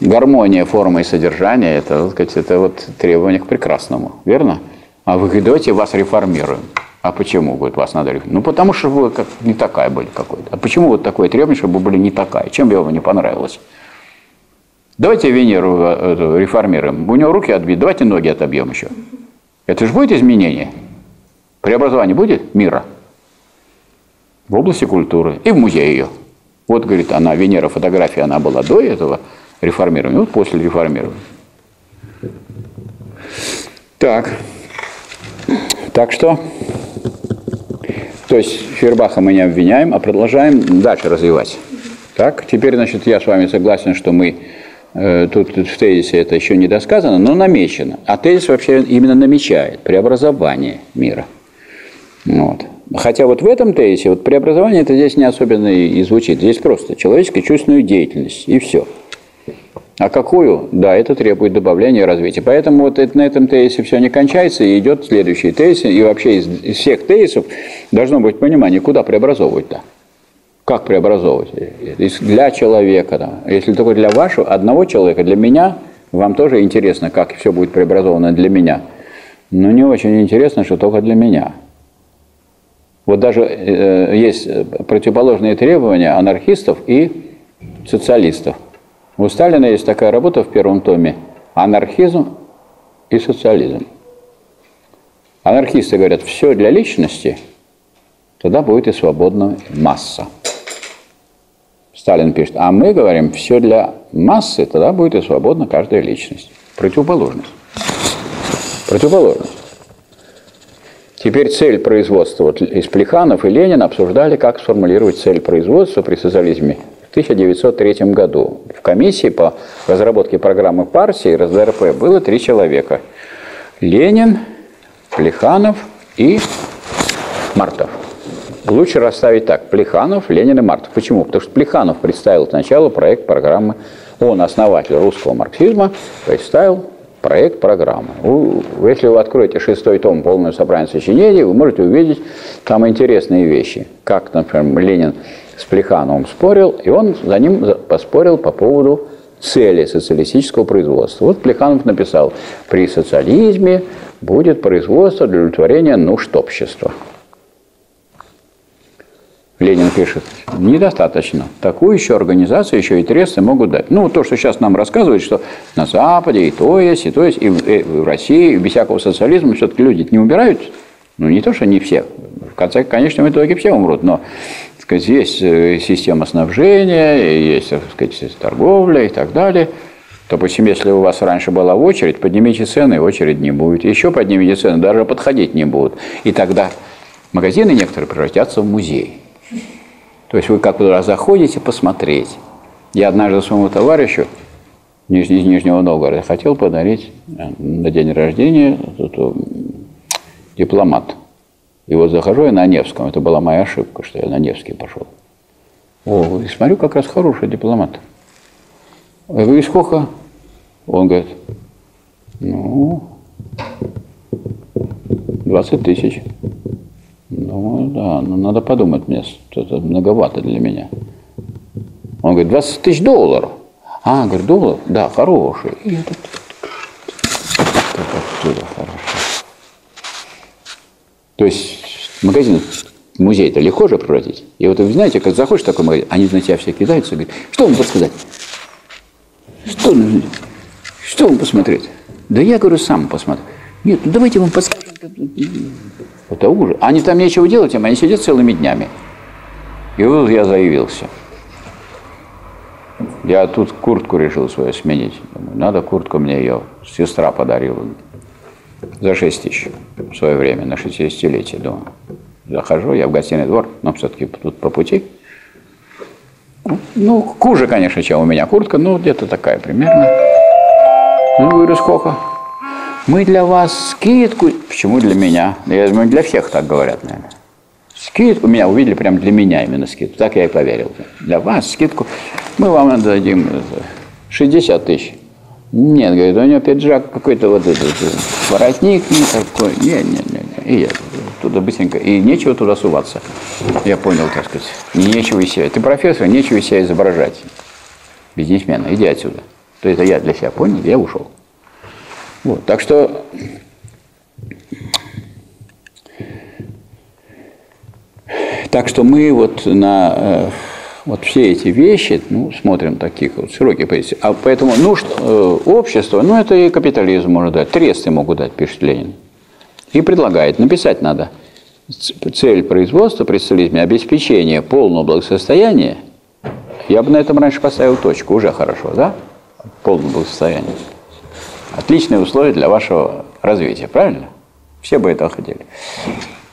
гармония формы и содержания, это, это вот требование к прекрасному, верно? А вы говорите, вас реформируем. А почему, говорит, вас надо реформировать? Ну, потому что вы как, не такая были какой-то. А почему вот такое требование, чтобы вы были не такая? Чем бы вам не понравилось? Давайте Венеру э, реформируем. У него руки отбить, давайте ноги отобьем еще. Это же будет изменение? Преобразование будет мира в области культуры и в музее ее. Вот, говорит, она, Венера, фотография, она была до этого реформирования, вот после реформирования. Так. Так что, то есть Фербаха мы не обвиняем, а продолжаем дальше развивать. Так, теперь, значит, я с вами согласен, что мы э, тут в тезисе это еще не досказано, но намечено. А тезис вообще именно намечает преобразование мира. Вот. Хотя вот в этом тезисе вот преобразование это здесь не особенно и звучит. Здесь просто человеческая чувственную деятельность и все. А какую? Да, это требует добавления и развития. Поэтому вот это, на этом тезисе все не кончается, и идет следующий тезис. И вообще из, из всех тезисов должно быть понимание, куда преобразовывать-то. Как преобразовывать? Для человека. Да. Если только для вашего, одного человека, для меня, вам тоже интересно, как все будет преобразовано для меня. Но не очень интересно, что только для меня. Вот даже э, есть противоположные требования анархистов и социалистов. У Сталина есть такая работа в первом томе «Анархизм и социализм». Анархисты говорят, все для личности, тогда будет и свободная масса. Сталин пишет, а мы говорим, все для массы, тогда будет и свободна каждая личность. Противоположность. Противоположность. Теперь цель производства. Вот из Плеханов и Ленин обсуждали, как сформулировать цель производства при социализме 1903 году. В комиссии по разработке программы партии РСДРП было три человека. Ленин, Плеханов и Мартов. Лучше расставить так. Плеханов, Ленин и Мартов. Почему? Потому что Плеханов представил сначала проект программы, он основатель русского марксизма, представил проект программы. Если вы откроете шестой том «Полное собрание сочинений», вы можете увидеть там интересные вещи. Как, например, Ленин с Плехановым спорил, и он за ним поспорил по поводу цели социалистического производства. Вот Плеханов написал, при социализме будет производство для удовлетворения нужд общества. Ленин пишет, недостаточно. Такую еще организацию, еще и тресты могут дать. Ну, то, что сейчас нам рассказывают, что на Западе и то есть, и то есть, и в, и в России, и без всякого социализма все-таки люди не убирают. Ну, не то, что не все. В конце, конечном итоге все умрут, но сказать, есть э, система снабжения, есть так сказать, торговля и так далее. Допустим, если у вас раньше была очередь, поднимите цены, очередь не будет. Еще поднимите цены, даже подходить не будут. И тогда магазины некоторые превратятся в музей. То есть вы как туда заходите посмотреть. Я однажды своему товарищу из Нижнего Новгорода хотел подарить э, на день рождения эту, дипломат. И вот захожу я на Невском. Это была моя ошибка, что я на Невский пошел. О, и смотрю, как раз хороший дипломат. Я говорю, сколько? Он говорит, ну, 20 тысяч. Думаю, да, но надо подумать мне, это многовато для меня. Он говорит, 20 тысяч долларов. А, говорит, доллар? Да, хороший. И этот, оттуда хороший. То есть магазин, музей-то легко же превратить. И вот вы знаете, как заходишь в такой магазин, они на тебя все кидаются и говорят, что вам подсказать? Что, что вам посмотреть? Да я, говорю, сам посмотрю. Нет, ну давайте вам подскажем. Это ужас. Они там нечего делать, им они сидят целыми днями. И вот я заявился. Я тут куртку решил свою сменить. Думаю, надо куртку мне ее сестра подарила за 6 тысяч в свое время, на 60-летие. Думаю, захожу я в гостиный двор, но все-таки тут по пути. Ну, хуже, конечно, чем у меня куртка, но где-то такая примерно. Ну, говорю, сколько? Мы для вас скидку... Почему для меня? Я думаю, для всех так говорят, наверное. Скидку, меня увидели прям для меня именно скидку. Так я и поверил. Для вас скидку. Мы вам дадим 60 тысяч. Нет, говорит, у него пиджак какой-то вот этот, воротник не такой. Нет, нет. И я туда быстренько. И нечего туда суваться. Я понял, так сказать. Нечего из себя. Ты профессор, нечего из себя изображать. Бизнесмена, иди отсюда. То это я для себя понял, я ушел. Вот, так что так что мы вот на э, вот все эти вещи, ну, смотрим таких вот широких позиций. А поэтому нужд э, общества, ну, это и капитализм может дать, тресты могут дать, пишет Ленин. И предлагает, написать надо. Цель производства при социализме – обеспечение полного благосостояния. Я бы на этом раньше поставил точку, уже хорошо, да? Полное благосостояние. Отличные условия для вашего развития, правильно? Все бы этого хотели.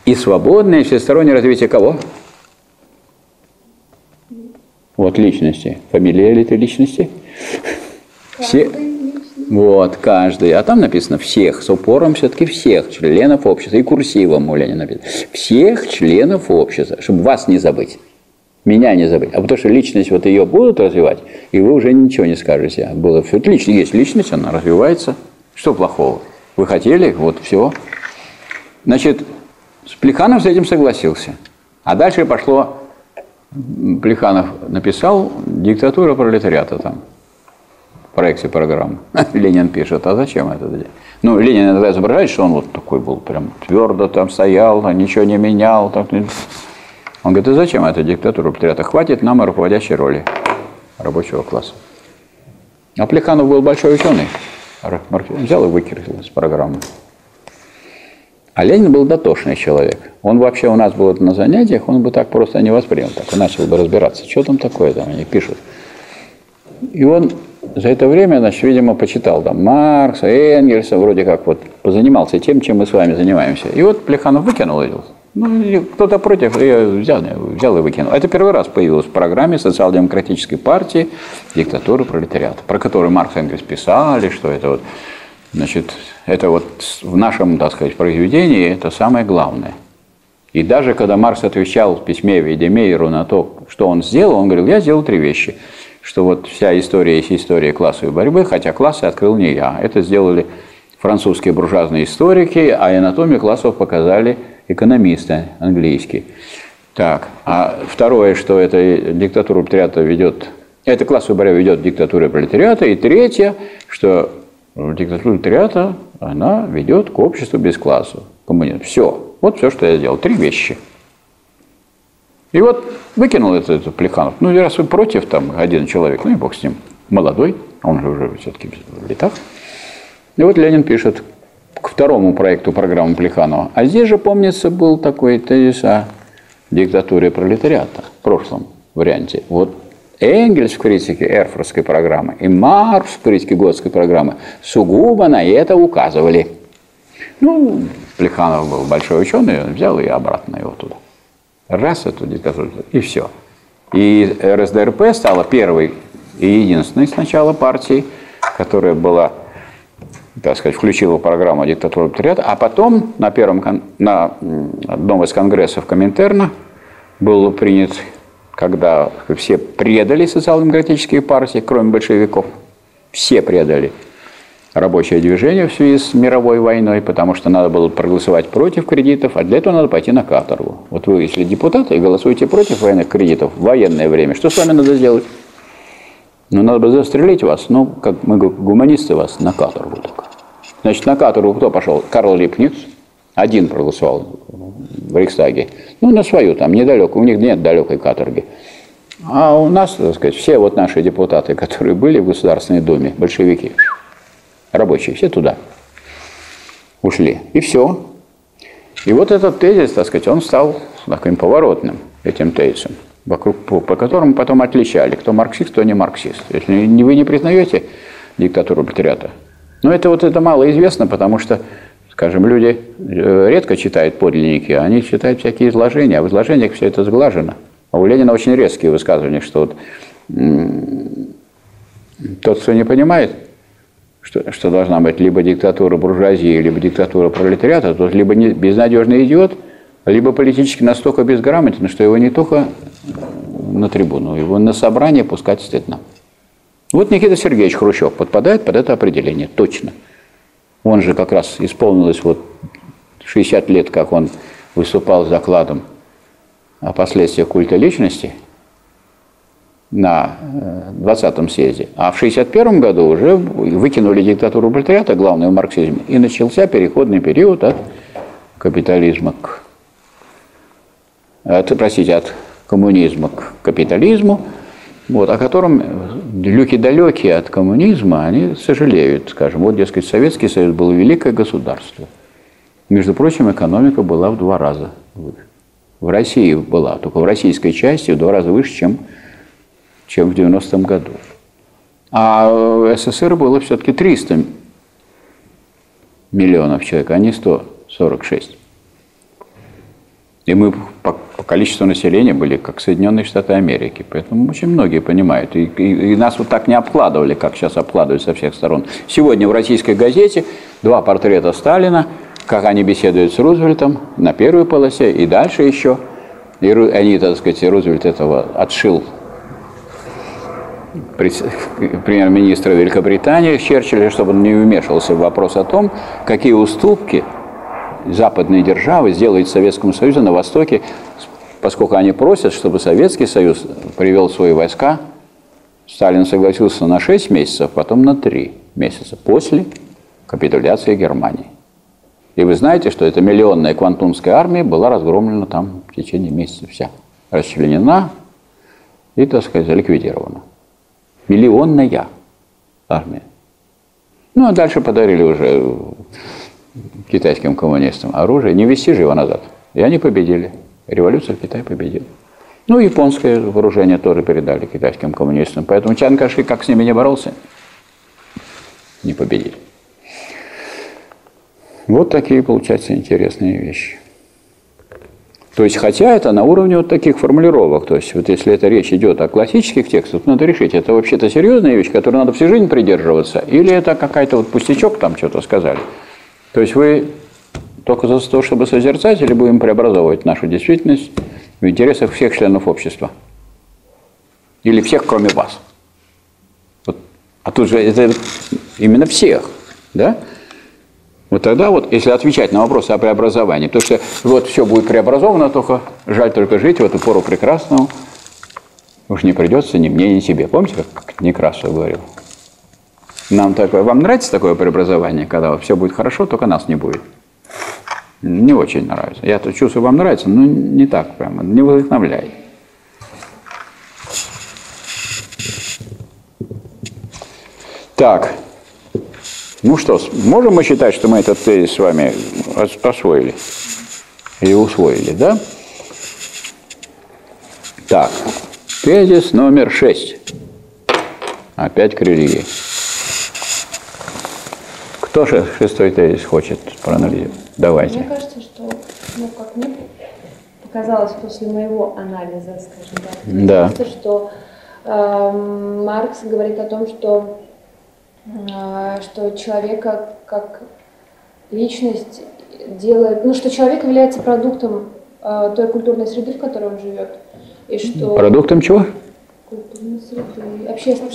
И свободное всестороннее развитие кого? Вот личности. Фамилия ли ты личности? Все. Вот, каждый. А там написано всех, с упором все-таки всех членов общества. И курсивом у Ленина написано. Всех членов общества, чтобы вас не забыть. Меня не забыть. А потому что личность, вот ее будут развивать, и вы уже ничего не скажете. Было все отлично. Есть личность, она развивается. Что плохого? Вы хотели, вот все. Значит, Плеханов с этим согласился. А дальше пошло, Плеханов написал «Диктатура пролетариата» там, в проекте программы. Ленин пишет, а зачем это? Ну, Ленин иногда изображает, что он вот такой был, прям твердо там стоял, ничего не менял. Так. Он говорит, а зачем эта диктатура пролетариата? Хватит нам руководящей роли рабочего класса. А Плеханов был большой ученый. Взял и выкинул из программы. А Ленин был дотошный человек. Он вообще у нас был на занятиях, он бы так просто не воспринял. Так он начал бы разбираться, что там такое, там они пишут. И он за это время, значит, видимо, почитал там Маркса, Энгельса, вроде как вот позанимался тем, чем мы с вами занимаемся. И вот Плеханов выкинул его. Ну, кто-то против, я взял, взял и выкинул. Это первый раз появилось в программе социал-демократической партии «Диктатура пролетариата», про которую Маркс и Энгельс писали, что это вот, значит, это вот в нашем, так сказать, произведении это самое главное. И даже когда Маркс отвечал в письме Вейдемейеру на то, что он сделал, он говорил, я сделал три вещи. Что вот вся история есть история классовой борьбы, хотя классы открыл не я. Это сделали французские буржуазные историки, а анатомию классов показали экономисты английские. Так, а второе, что это диктатура пролетариата ведет, это классовая борьба ведет диктатура пролетариата, и третье, что диктатура пролетариата, она ведет к обществу без класса, коммунизм. Все, вот все, что я сделал, три вещи. И вот выкинул это, это Плеханов. Ну, раз вы против, там, один человек, ну и бог с ним, молодой, он же уже все-таки в летах. И вот Ленин пишет, к второму проекту программы Плеханова. А здесь же, помнится, был такой тезис о диктатуре пролетариата в прошлом варианте. Вот Энгельс в критике Эрфуртской программы и Маркс в критике Готской программы сугубо на это указывали. Ну, Плеханов был большой ученый, он взял и обратно его туда. Раз эту диктатуру, и все. И РСДРП стала первой и единственной сначала партией, которая была, так сказать, включила в программу диктатуры пролетариата, а потом на первом, на одном из конгрессов Коминтерна был принят, когда все предали социал-демократические партии, кроме большевиков, все предали рабочее движение в связи с мировой войной, потому что надо было проголосовать против кредитов, а для этого надо пойти на каторгу. Вот вы, если депутаты, и голосуете против военных кредитов в военное время, что с вами надо сделать? Ну, надо бы застрелить вас, ну, как мы гуманисты вас, на каторгу только. Значит, на каторгу кто пошел? Карл Липниц, один проголосовал в Рейхстаге. Ну, на свою там, недалеко, у них нет далекой каторги. А у нас, так сказать, все вот наши депутаты, которые были в Государственной Думе, большевики, рабочие, все туда ушли. И все. И вот этот тезис, так сказать, он стал таким поворотным, этим тезисом, вокруг, по, которому потом отличали, кто марксист, кто не марксист. Если вы не признаете диктатуру пролетариата, но это вот это мало известно, потому что, скажем, люди э, редко читают подлинники, они читают всякие изложения, а в изложениях все это сглажено. А у Ленина очень резкие высказывания, что вот, тот, кто не понимает, что, что должна быть либо диктатура буржуазии, либо диктатура пролетариата, тот либо не, безнадежный идиот, либо политически настолько безграмотен, что его не только на трибуну, его на собрание пускать стыдно. Вот Никита Сергеевич Хрущев подпадает под это определение, точно. Он же как раз исполнилось вот 60 лет, как он выступал с докладом о последствиях культа личности – на 20-м э, съезде. А в 1961 году уже выкинули диктатуру пролетариата, главную в марксизме, и начался переходный период от капитализма к... От, простите, от коммунизма к капитализму, вот, о котором люки далекие от коммунизма, они сожалеют, скажем, вот, дескать, Советский Союз был великое государство. Между прочим, экономика была в два раза выше. В России была, только в российской части в два раза выше, чем чем в 90-м году. А в СССР было все-таки 300 миллионов человек, а не 146. И мы по, количеству населения были как Соединенные Штаты Америки. Поэтому очень многие понимают. И, и, и нас вот так не обкладывали, как сейчас обкладывают со всех сторон. Сегодня в российской газете два портрета Сталина, как они беседуют с Рузвельтом на первой полосе и дальше еще. И они, так сказать, Рузвельт этого отшил премьер-министра Великобритании Черчилля, чтобы он не вмешивался в вопрос о том, какие уступки западные державы сделают Советскому Союзу на Востоке, поскольку они просят, чтобы Советский Союз привел свои войска. Сталин согласился на 6 месяцев, потом на 3 месяца после капитуляции Германии. И вы знаете, что эта миллионная квантунская армия была разгромлена там в течение месяца вся. Расчленена и, так сказать, ликвидирована миллионная армия. Ну, а дальше подарили уже китайским коммунистам оружие, не вести же его назад. И они победили. Революция в Китае победила. Ну, японское вооружение тоже передали китайским коммунистам. Поэтому Чан Каши как с ними не боролся, не победили. Вот такие, получаются, интересные вещи. То есть, хотя это на уровне вот таких формулировок, то есть, вот если это речь идет о классических текстах, надо решить, это вообще-то серьезная вещь, которой надо всю жизнь придерживаться, или это какая-то вот пустячок, там что-то сказали. То есть, вы только за то, чтобы созерцать, или будем преобразовывать нашу действительность в интересах всех членов общества? Или всех, кроме вас? Вот. А тут же это именно всех, да? Вот тогда вот, если отвечать на вопросы о преобразовании, то что вот все будет преобразовано, только жаль только жить в эту пору прекрасную, уж не придется ни мне, ни тебе. Помните, как Некрасов говорил? Нам такое, вам нравится такое преобразование, когда все будет хорошо, только нас не будет? Не очень нравится. Я -то чувствую, вам нравится, но не так прямо, не вдохновляет. Так, ну что, можем мы считать, что мы этот тезис с вами освоили? Или усвоили, да? Так, Тезис номер шесть. Опять к религии. Же шестой тезис хочет проанализировать? Давайте. Мне кажется, что, ну, как мне показалось после моего анализа, скажем так, Да. кажется, что эм, Маркс говорит о том, что, э, что человека как личность делает, ну, что человек является продуктом э, той культурной среды, в которой он живет, и что Продуктом чего? Культурной среды, общественной,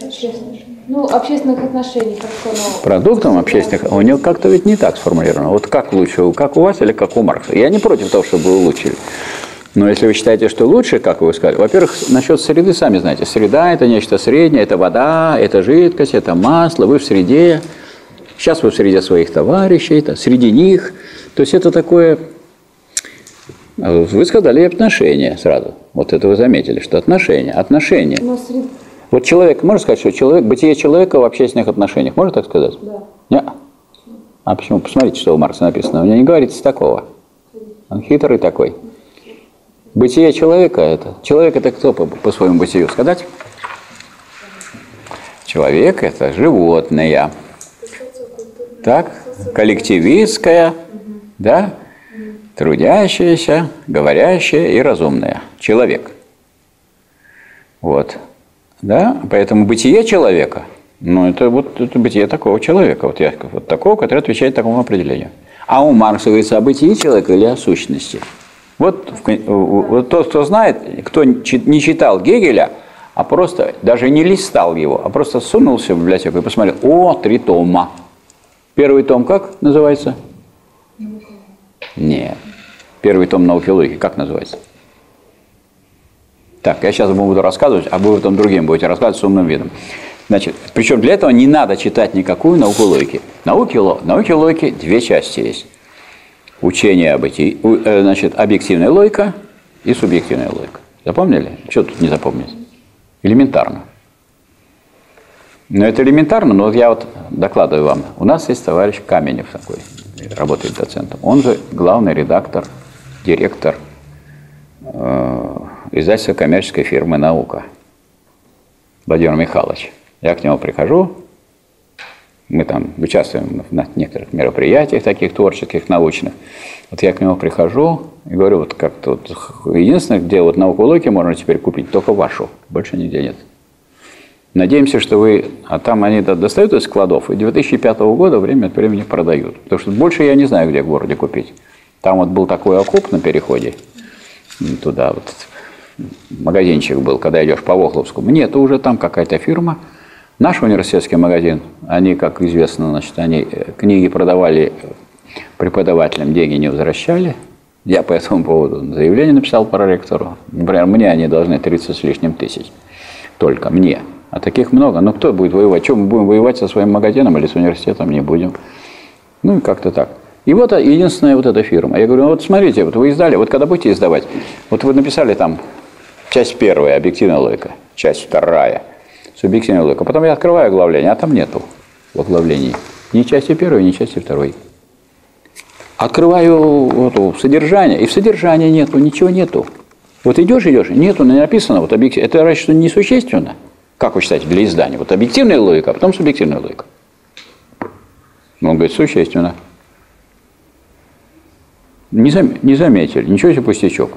общественной- ну, общественных отношений, хорошо, но Продуктом общественных, у него как-то ведь не так сформулировано. Вот как лучше, как у вас или как у Маркса? Я не против того, чтобы вы улучшили. Но если вы считаете, что лучше, как вы сказали, во-первых, насчет среды сами знаете. Среда – это нечто среднее, это вода, это жидкость, это масло, вы в среде. Сейчас вы в среде своих товарищей, это среди них. То есть это такое, вы сказали отношения сразу. Вот это вы заметили, что отношения, отношения. но сред- Вот человек, можно сказать, что человек, бытие человека в общественных отношениях, можно так сказать? да. Нет. А почему? Посмотрите, что у Маркса написано. У него не говорится такого. Он хитрый такой. Бытие человека это. Человек это кто по, по своему бытию сказать? Человек это животное. Так? Коллективистское, да? Трудящееся, говорящее и разумное. Человек. Вот. Да? Поэтому бытие человека, ну, это вот это бытие такого человека, вот, я, вот такого, который отвечает такому определению. А у Маркса говорится о бытии человека или о сущности. Вот, вот тот, кто знает, кто не читал Гегеля, а просто даже не листал его, а просто сунулся в библиотеку и посмотрел, о, три тома. Первый том как называется? Нет. Первый том науки логики как называется? Так, я сейчас вам буду рассказывать, а вы потом другим будете рассказывать с умным видом. Значит, причем для этого не надо читать никакую науку логики. Науки, науки логики две части есть. Учение об эти, э, значит, объективная логика и субъективная логика. Запомнили? Что тут не запомнить? Элементарно. Но это элементарно, но вот я вот докладываю вам. У нас есть товарищ Каменев такой, работает доцентом. Он же главный редактор, директор э, издательства коммерческой фирмы «Наука». Владимир Михайлович. Я к нему прихожу, мы там участвуем на некоторых мероприятиях таких творческих, научных. Вот я к нему прихожу и говорю, вот как тут, единственное, где вот науку логики можно теперь купить, только вашу, больше нигде нет. Надеемся, что вы, а там они до- достают из складов, и 2005 года время от времени продают. Потому что больше я не знаю, где в городе купить. Там вот был такой окоп на переходе, туда вот магазинчик был, когда идешь по Вохловскому. Нет, уже там какая-то фирма. Наш университетский магазин, они, как известно, значит, они э, книги продавали э, преподавателям, деньги не возвращали. Я по этому поводу заявление написал проректору. Например, мне они должны 30 с лишним тысяч. Только мне. А таких много. Но кто будет воевать? Чем мы будем воевать со своим магазином или с университетом? Не будем. Ну и как-то так. И вот единственная вот эта фирма. Я говорю, ну вот смотрите, вот вы издали, вот когда будете издавать, вот вы написали там часть первая, объективная логика, часть вторая, субъективная логика. Потом я открываю оглавление, а там нету в оглавлении ни части первой, ни части второй. Открываю вот, содержание, и в содержании нету, ничего нету. Вот идешь, идешь, нету, не написано, вот объектив. Это раньше что несущественно. Как вы считаете, для издания? Вот объективная логика, а потом субъективная логика. Он говорит, существенно. Не, зам- не заметили, ничего себе пустячок.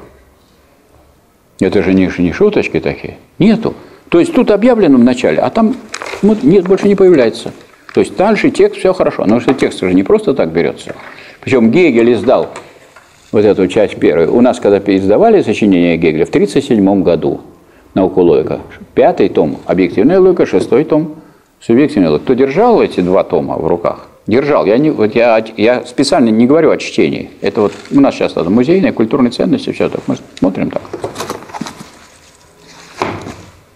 Это же не, не шуточки такие. Нету. То есть тут объявлено в начале, а там ну, нет, больше не появляется. То есть дальше текст, все хорошо. Но что текст же не просто так берется. Причем Гегель издал вот эту часть первую. У нас, когда издавали сочинение Гегеля в 1937 году, науку логика, пятый том, объективная логика, шестой том, субъективная логика. Кто держал эти два тома в руках? Держал. Я, не, вот я, я специально не говорю о чтении. Это вот у нас сейчас это музейные, культурные ценности, все так. Мы смотрим так.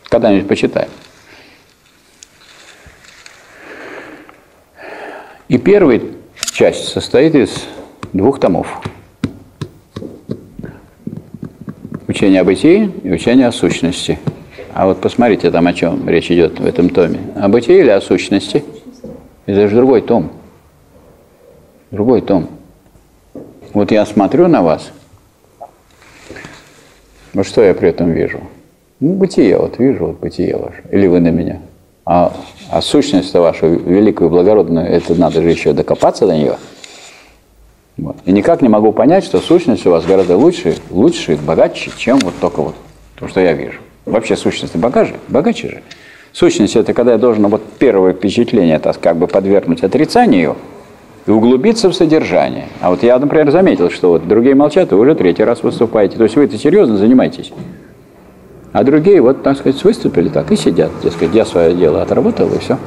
Когда-нибудь почитаем. И первая часть состоит из двух томов. Учение о бытии и учение о сущности. А вот посмотрите там, о чем речь идет в этом томе. О бытии или о сущности? Это же другой том. Другой том. Вот я смотрю на вас. Вот что я при этом вижу? Ну, бытие, вот вижу, вот бытие ваше. Или вы на меня. А, а сущность вашу великую, благородную, это надо же еще докопаться до нее. Вот. И никак не могу понять, что сущность у вас гораздо лучше, лучше, богаче, чем вот только вот то, что я вижу. Вообще сущность богаче, богаче же. Сущность – это когда я должен вот первое впечатление, это как бы подвергнуть отрицанию и углубиться в содержание. А вот я, например, заметил, что вот другие молчат, вы уже третий раз выступаете. То есть вы это серьезно занимаетесь. А другие, вот, так сказать, выступили так и сидят. Дескать, я свое дело отработал, и все.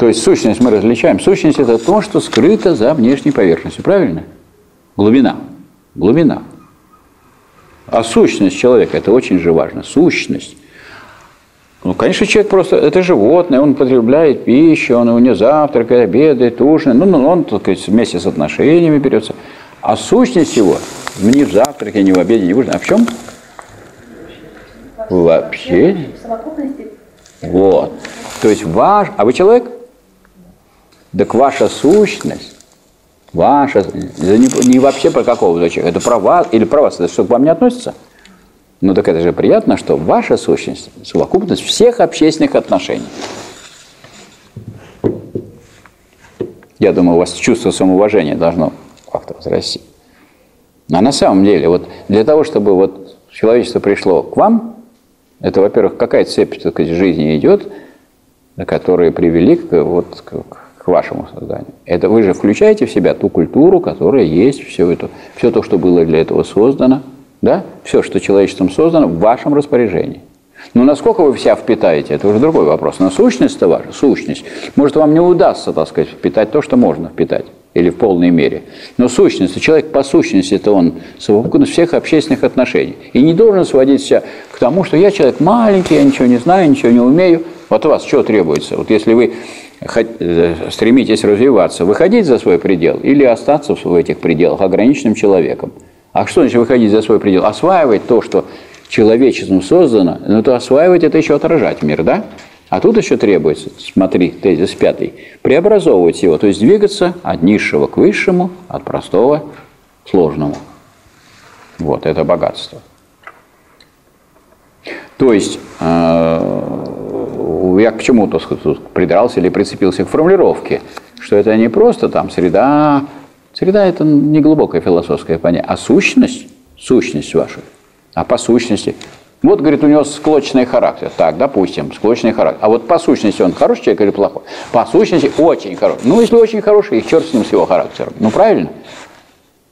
То есть сущность мы различаем. Сущность – это то, что скрыто за внешней поверхностью. Правильно? Глубина. Глубина. А сущность человека – это очень же важно. Сущность. Ну, конечно, человек просто, это животное, он потребляет пищу, он его не завтракает, обедает, ужинает, ну, ну, он, так сказать, вместе с отношениями берется. А сущность его ни в завтраке, ни в обеде, ни в ужине. А в чем? Вообще. В совокупности. Вот. То есть ваш, а вы человек? Так ваша сущность, ваша, не, не вообще про какого-то человека, это про вас, или про вас, это что, к вам не относится? Ну так это же приятно, что ваша сущность – совокупность всех общественных отношений. Я думаю, у вас чувство самоуважения должно как-то возрасти. А на самом деле, вот для того, чтобы вот человечество пришло к вам, это, во-первых, какая цепь так сказать, жизни идет, которые привели к, вот, к, к вашему созданию. Это вы же включаете в себя ту культуру, которая есть, все, это, все то, что было для этого создано – да? Все, что человечеством создано, в вашем распоряжении. Но насколько вы вся впитаете, это уже другой вопрос. Но сущность-то ваша, сущность. Может, вам не удастся, так сказать, впитать то, что можно впитать. Или в полной мере. Но сущность, человек по сущности, это он совокупность всех общественных отношений. И не должен сводиться к тому, что я человек маленький, я ничего не знаю, ничего не умею. Вот у вас что требуется? Вот если вы стремитесь развиваться, выходить за свой предел или остаться в этих пределах ограниченным человеком – а что значит выходить за свой предел? Осваивать то, что человечеством создано, ну то осваивать это еще отражать мир, да? А тут еще требуется, смотри, тезис пятый, преобразовывать его, то есть двигаться от низшего к высшему, от простого к сложному. Вот, это богатство. То есть, э, я к чему-то придрался или прицепился к формулировке, что это не просто там среда Среда – это не глубокое философское понятие, а сущность, сущность ваша. А по сущности, вот, говорит, у него склочный характер. Так, допустим, склочный характер. А вот по сущности он хороший человек или плохой? По сущности очень хороший. Ну, если очень хороший, их черт с ним, с его характером. Ну, правильно?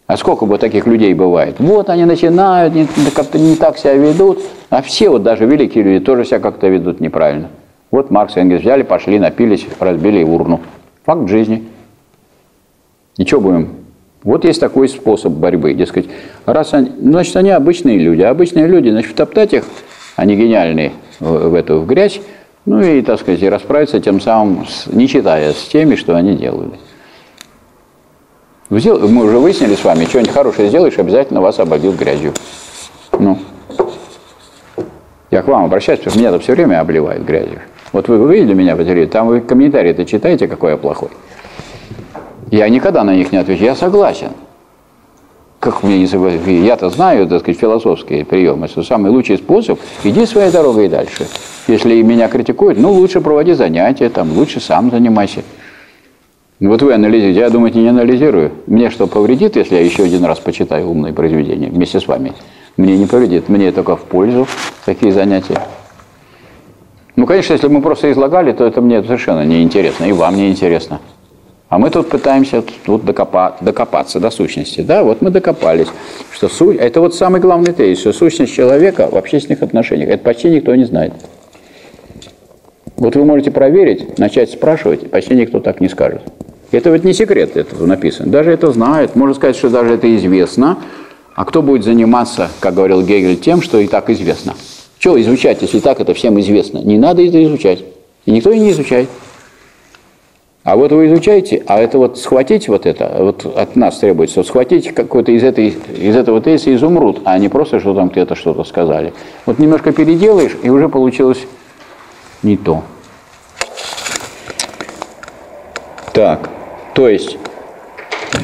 А сколько бы таких людей бывает? Вот они начинают, как-то не так себя ведут, а все, вот даже великие люди, тоже себя как-то ведут неправильно. Вот Маркс и Энгельс взяли, пошли, напились, разбили урну. Факт жизни. Ничего будем. Вот есть такой способ борьбы. Дескать, раз они, значит, они обычные люди. А обычные люди, значит, топтать их, они гениальные в, в эту в грязь, ну и, так сказать, и расправиться тем самым, с, не читая с теми, что они делали. Мы уже выяснили с вами, что-нибудь хорошее сделаешь, обязательно вас обольют грязью. Ну. Я к вам обращаюсь, потому что меня-то все время обливают грязью. Вот вы увидели меня по телевизору, там вы комментарии-то читаете, какой я плохой. Я никогда на них не отвечу. Я согласен. Как мне не согласен? Я-то знаю, так сказать, философские приемы, что самый лучший способ – иди своей дорогой дальше. Если меня критикуют, ну, лучше проводи занятия, там, лучше сам занимайся. Вот вы анализируете, я, думаете, не анализирую. Мне что, повредит, если я еще один раз почитаю умные произведения вместе с вами? Мне не повредит, мне только в пользу такие занятия. Ну, конечно, если мы просто излагали, то это мне совершенно неинтересно, и вам не интересно. А мы тут пытаемся тут докопа, докопаться до сущности. Да, вот мы докопались, что суть, это вот самый главный тезис, что сущность человека в общественных отношениях. Это почти никто не знает. Вот вы можете проверить, начать спрашивать, почти никто так не скажет. Это ведь не секрет, это написано. Даже это знают, можно сказать, что даже это известно. А кто будет заниматься, как говорил Гегель, тем, что и так известно? Чего изучать, если так это всем известно? Не надо это изучать. И никто и не изучает. А вот вы изучаете, а это вот схватить вот это, вот от нас требуется, вот схватить какой-то из, этой, из этого тезиса изумруд, а не просто, что там где-то что-то сказали. Вот немножко переделаешь, и уже получилось не то. Так, то есть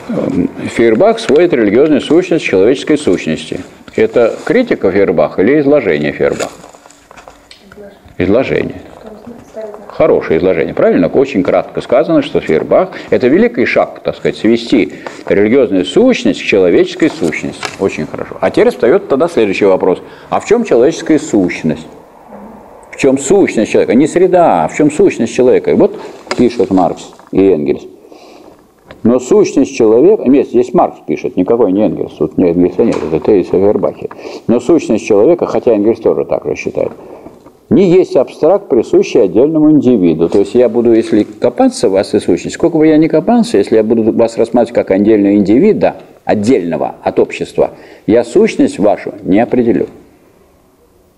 эм, Фейербах сводит религиозную сущность человеческой сущности. Это критика Фейербаха или изложение Фейербаха? Изложение. Хорошее изложение, правильно? Очень кратко сказано, что Фейербах – это великий шаг, так сказать, свести религиозную сущность к человеческой сущности. Очень хорошо. А теперь встает тогда следующий вопрос. А в чем человеческая сущность? В чем сущность человека? Не среда, а в чем сущность человека? И вот пишет Маркс и Энгельс. Но сущность человека, нет, здесь Маркс пишет, никакой не Энгельс, тут не Энгельса нет, это тезис о Фейербахе. Но сущность человека, хотя Энгельс тоже так же считает, не есть абстракт, присущий отдельному индивиду. То есть я буду, если копаться в вас и сущность, сколько бы я ни копался, если я буду вас рассматривать как отдельного индивида, отдельного от общества, я сущность вашу не определю.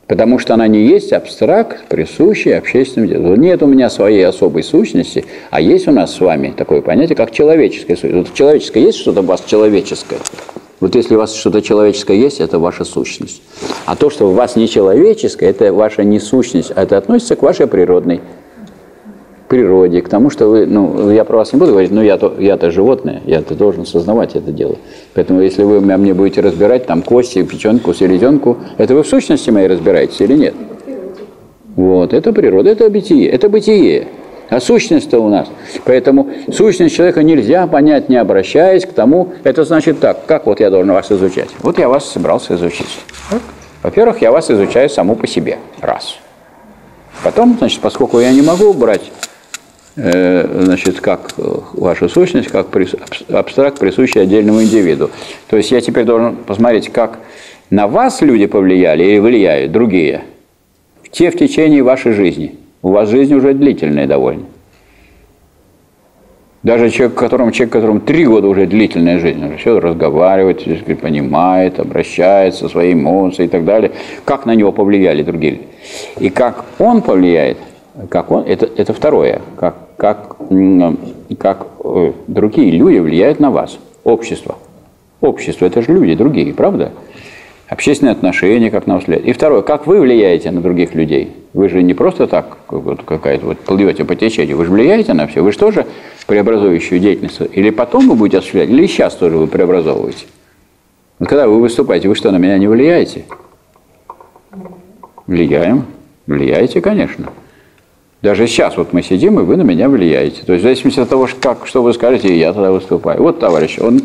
Потому что она не есть абстракт, присущий общественному делу. Нет у меня своей особой сущности, а есть у нас с вами такое понятие, как человеческая сущность. Вот человеческое есть что-то у вас человеческое? Вот если у вас что-то человеческое есть, это ваша сущность. А то, что у вас не человеческое, это ваша не сущность, а это относится к вашей природной природе, к тому, что вы, ну, я про вас не буду говорить, но я-то, я-то животное, я-то должен сознавать это дело. Поэтому если вы мне будете разбирать там кости, печенку, селезенку, это вы в сущности моей разбираетесь или нет? Вот, это природа, это бытие, это бытие. А сущность-то у нас. Поэтому сущность человека нельзя понять, не обращаясь к тому. Это значит так, как вот я должен вас изучать? Вот я вас собрался изучить. Во-первых, я вас изучаю саму по себе. Раз. Потом, значит, поскольку я не могу брать значит, как э, вашу сущность, как абстракт, присущий отдельному индивиду. То есть я теперь должен посмотреть, как на вас люди повлияли или влияют другие, те в течение вашей жизни – у вас жизнь уже длительная довольно. Даже человек, которому, человек, которому три года уже длительная жизнь, он все разговаривает, понимает, обращается, свои эмоции и так далее. Как на него повлияли другие? И как он повлияет, как он, это, это второе, как, как, как э, другие люди влияют на вас, общество. Общество – это же люди другие, правда? общественные отношения, как нам следует. И второе, как вы влияете на других людей? Вы же не просто так вот, какая-то вот плывете по течению, вы же влияете на все. Вы же тоже преобразующую деятельность. Или потом вы будете осуществлять, или сейчас тоже вы преобразовываете. Вот когда вы выступаете, вы что, на меня не влияете? Влияем. Влияете, конечно. Даже сейчас вот мы сидим, и вы на меня влияете. То есть в зависимости от того, как, что вы скажете, я тогда выступаю. Вот товарищ, он,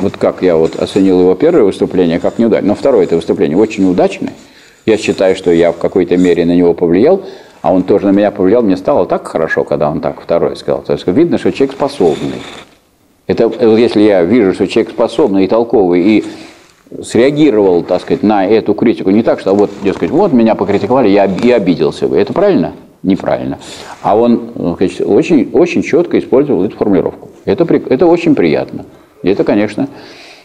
вот как я вот оценил его первое выступление, как неудачное, но второе это выступление очень удачное. Я считаю, что я в какой-то мере на него повлиял, а он тоже на меня повлиял. Мне стало так хорошо, когда он так второе сказал. То есть видно, что человек способный. Это вот если я вижу, что человек способный и толковый, и среагировал, так сказать, на эту критику не так, что вот, дескать, вот меня покритиковали, я и обиделся бы. Это правильно? Неправильно. А он значит, очень, очень четко использовал эту формулировку. Это, это очень приятно. И это, конечно,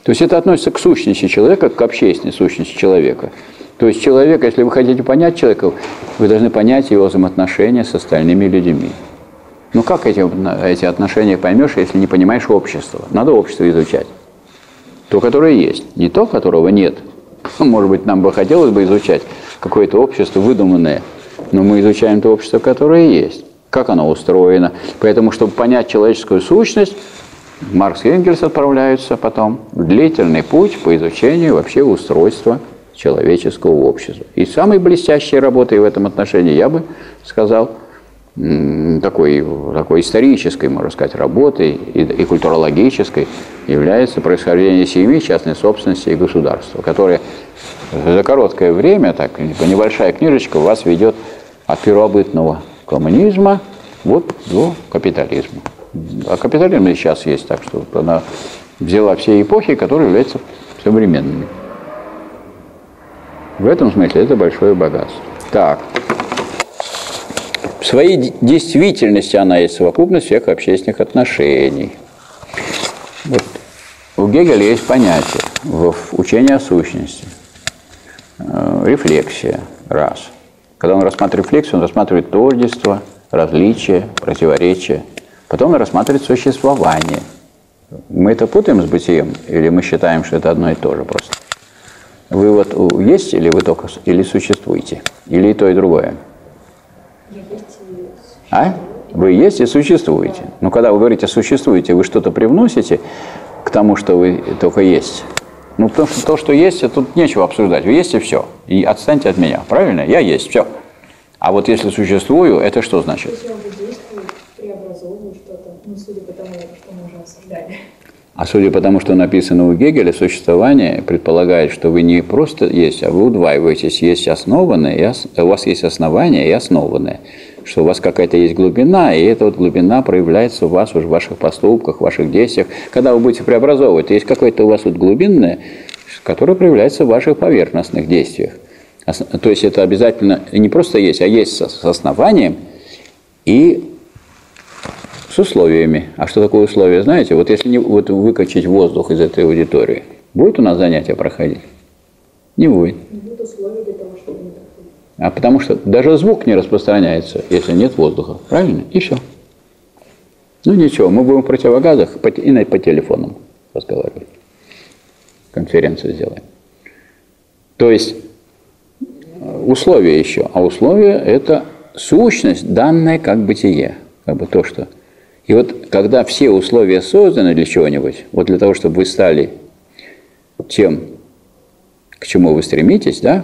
то есть это относится к сущности человека, к общественной сущности человека. То есть человека, если вы хотите понять человека, вы должны понять его взаимоотношения с остальными людьми. Ну как эти, эти отношения поймешь, если не понимаешь общество? Надо общество изучать. То, которое есть, не то, которого нет. Может быть, нам бы хотелось бы изучать какое-то общество выдуманное, но мы изучаем то общество, которое есть, как оно устроено. Поэтому, чтобы понять человеческую сущность, Маркс и Энгельс отправляются потом в длительный путь по изучению вообще устройства человеческого общества. И самой блестящей работой в этом отношении, я бы сказал, такой, такой исторической, можно сказать, работой и, и культурологической является происхождение семьи, частной собственности и государства, которое за короткое время, так небольшая книжечка вас ведет от первобытного коммунизма вот до капитализма. А капитализм и сейчас есть, так что она взяла все эпохи, которые являются современными. В этом смысле это большое богатство. Так. В своей действительности она есть совокупность всех общественных отношений. Вот. У Гегеля есть понятие в учении о сущности. Э, рефлексия, раз – когда он рассматривает рефлексию, он рассматривает тождество, различия, противоречия. Потом он рассматривает существование. Мы это путаем с бытием, или мы считаем, что это одно и то же просто? Вы вот есть, или вы только или существуете? Или и то, и другое? А? Вы есть и существуете. Но когда вы говорите «существуете», вы что-то привносите к тому, что вы только есть? Ну, потому что то, что есть, тут нечего обсуждать. Вы есть и все. И отстаньте от меня. Правильно? Я есть. Все. А вот если существую, это что значит? Ну. А судя по тому, что написано у Гегеля, существование предполагает, что вы не просто есть, а вы удваиваетесь. Есть основанное, и ос- у вас есть основание и основанное. Что у вас какая-то есть глубина, и эта вот глубина проявляется у вас уже в ваших поступках, в ваших действиях. Когда вы будете преобразовывать, есть какое-то у вас вот глубинное, которое проявляется в ваших поверхностных действиях. То есть это обязательно не просто есть, а есть с основанием и с условиями. А что такое условия, знаете? Вот если не, вот выкачать воздух из этой аудитории, будет у нас занятие проходить? Не будет. Будут условия для того. А потому что даже звук не распространяется, если нет воздуха. Правильно? И все. Ну ничего, мы будем в противогазах и по телефонам разговаривать. Конференцию сделаем. То есть э, условия еще. А условия – это сущность, данная как бытие. Как бы то, что... И вот когда все условия созданы для чего-нибудь, вот для того, чтобы вы стали тем, к чему вы стремитесь, да,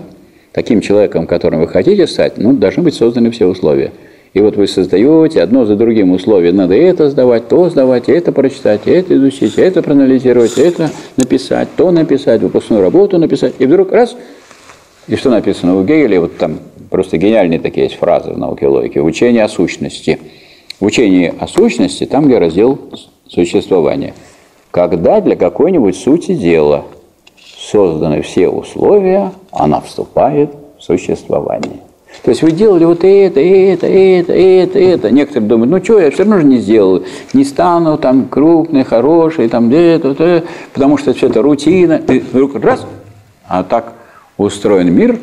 таким человеком, которым вы хотите стать, ну, должны быть созданы все условия. И вот вы создаете одно за другим условия. Надо это сдавать, то сдавать, это прочитать, это изучить, это проанализировать, это написать, то написать, выпускную работу написать. И вдруг раз, и что написано у Гегеля, вот там просто гениальные такие есть фразы в науке логики. Учение о сущности. В учении о сущности, там, где раздел существования. Когда для какой-нибудь сути дела созданы все условия, она вступает в существование. То есть вы делали вот это, это, это, это, это. Некоторые думают, ну что, я все равно же не сделал. Не стану там крупный, хороший, там это, это, потому что все это рутина. И вдруг раз, а так устроен мир,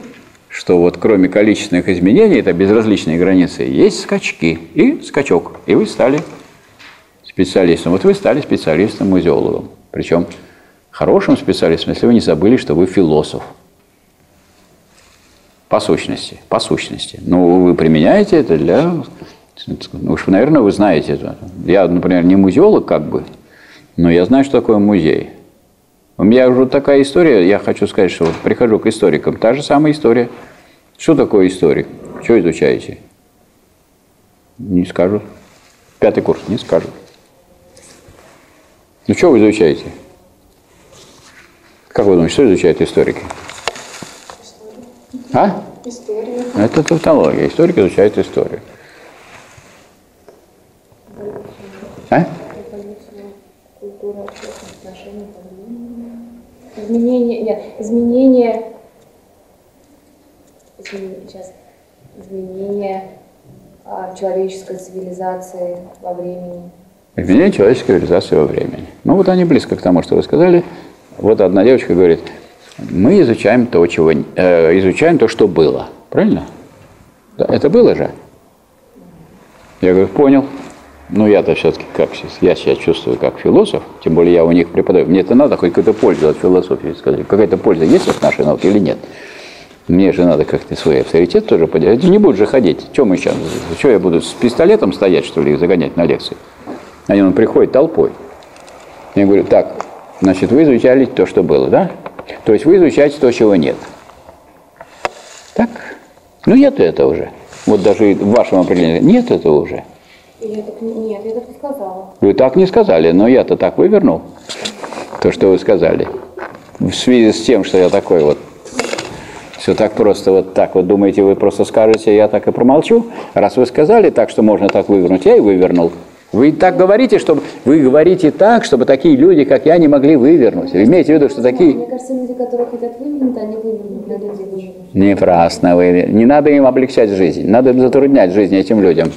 что вот кроме количественных изменений, это безразличные границы, есть скачки и скачок. И вы стали специалистом. Вот вы стали специалистом-музеологом. Причем хорошим специалистом, если вы не забыли, что вы философ. По сущности, по сущности. Ну, вы применяете это для... Ну, уж, наверное, вы знаете это. Я, например, не музеолог как бы, но я знаю, что такое музей. У меня уже такая история, я хочу сказать, что вот прихожу к историкам, та же самая история. Что такое историк? Что изучаете? Не скажут. Пятый курс, не скажут. Ну, что вы изучаете? Как вы думаете, что изучают историки? А? История. Это тавтология. Историк изучает историю. А? Изменение, нет, изменение, измен- сейчас, изменение а, человеческой цивилизации во времени. Изменение человеческой цивилизации во времени. Ну вот они близко к тому, что вы сказали. Вот одна девочка говорит, мы изучаем то, чего, э, изучаем то, что было. Правильно? Да, это было же. Я говорю, понял. Ну, я-то все-таки как сейчас, я себя чувствую как философ, тем более я у них преподаю. Мне это надо хоть какую-то пользу от философии сказать. Какая-то польза есть от нашей науки или нет? Мне же надо как-то свой авторитет тоже поделать. Это не будут же ходить. Чем мы сейчас? Что я буду с пистолетом стоять, что ли, и загонять на лекции? Они он приходит толпой. Я говорю, так, значит, вы изучали то, что было, да? То есть вы изучаете то, чего нет. Так? Ну, нет этого уже. Вот даже в вашем определении нет этого уже. Я так, не- нет, я так не сказала. Вы так не сказали, но я-то так вывернул. То, что вы сказали. В связи с тем, что я такой вот все так просто, вот так. Вот думаете, вы просто скажете, я так и промолчу? Раз вы сказали так, что можно так вывернуть, я и вывернул. Вы так говорите, чтобы вы говорите так, чтобы такие люди, как я, не могли вывернуть. Вы имеете в виду, что такие... Мне кажется, люди, которые хотят вывернуть, они вывернут на людей. Напрасно вы. Не надо им облегчать жизнь, надо им затруднять жизнь этим людям.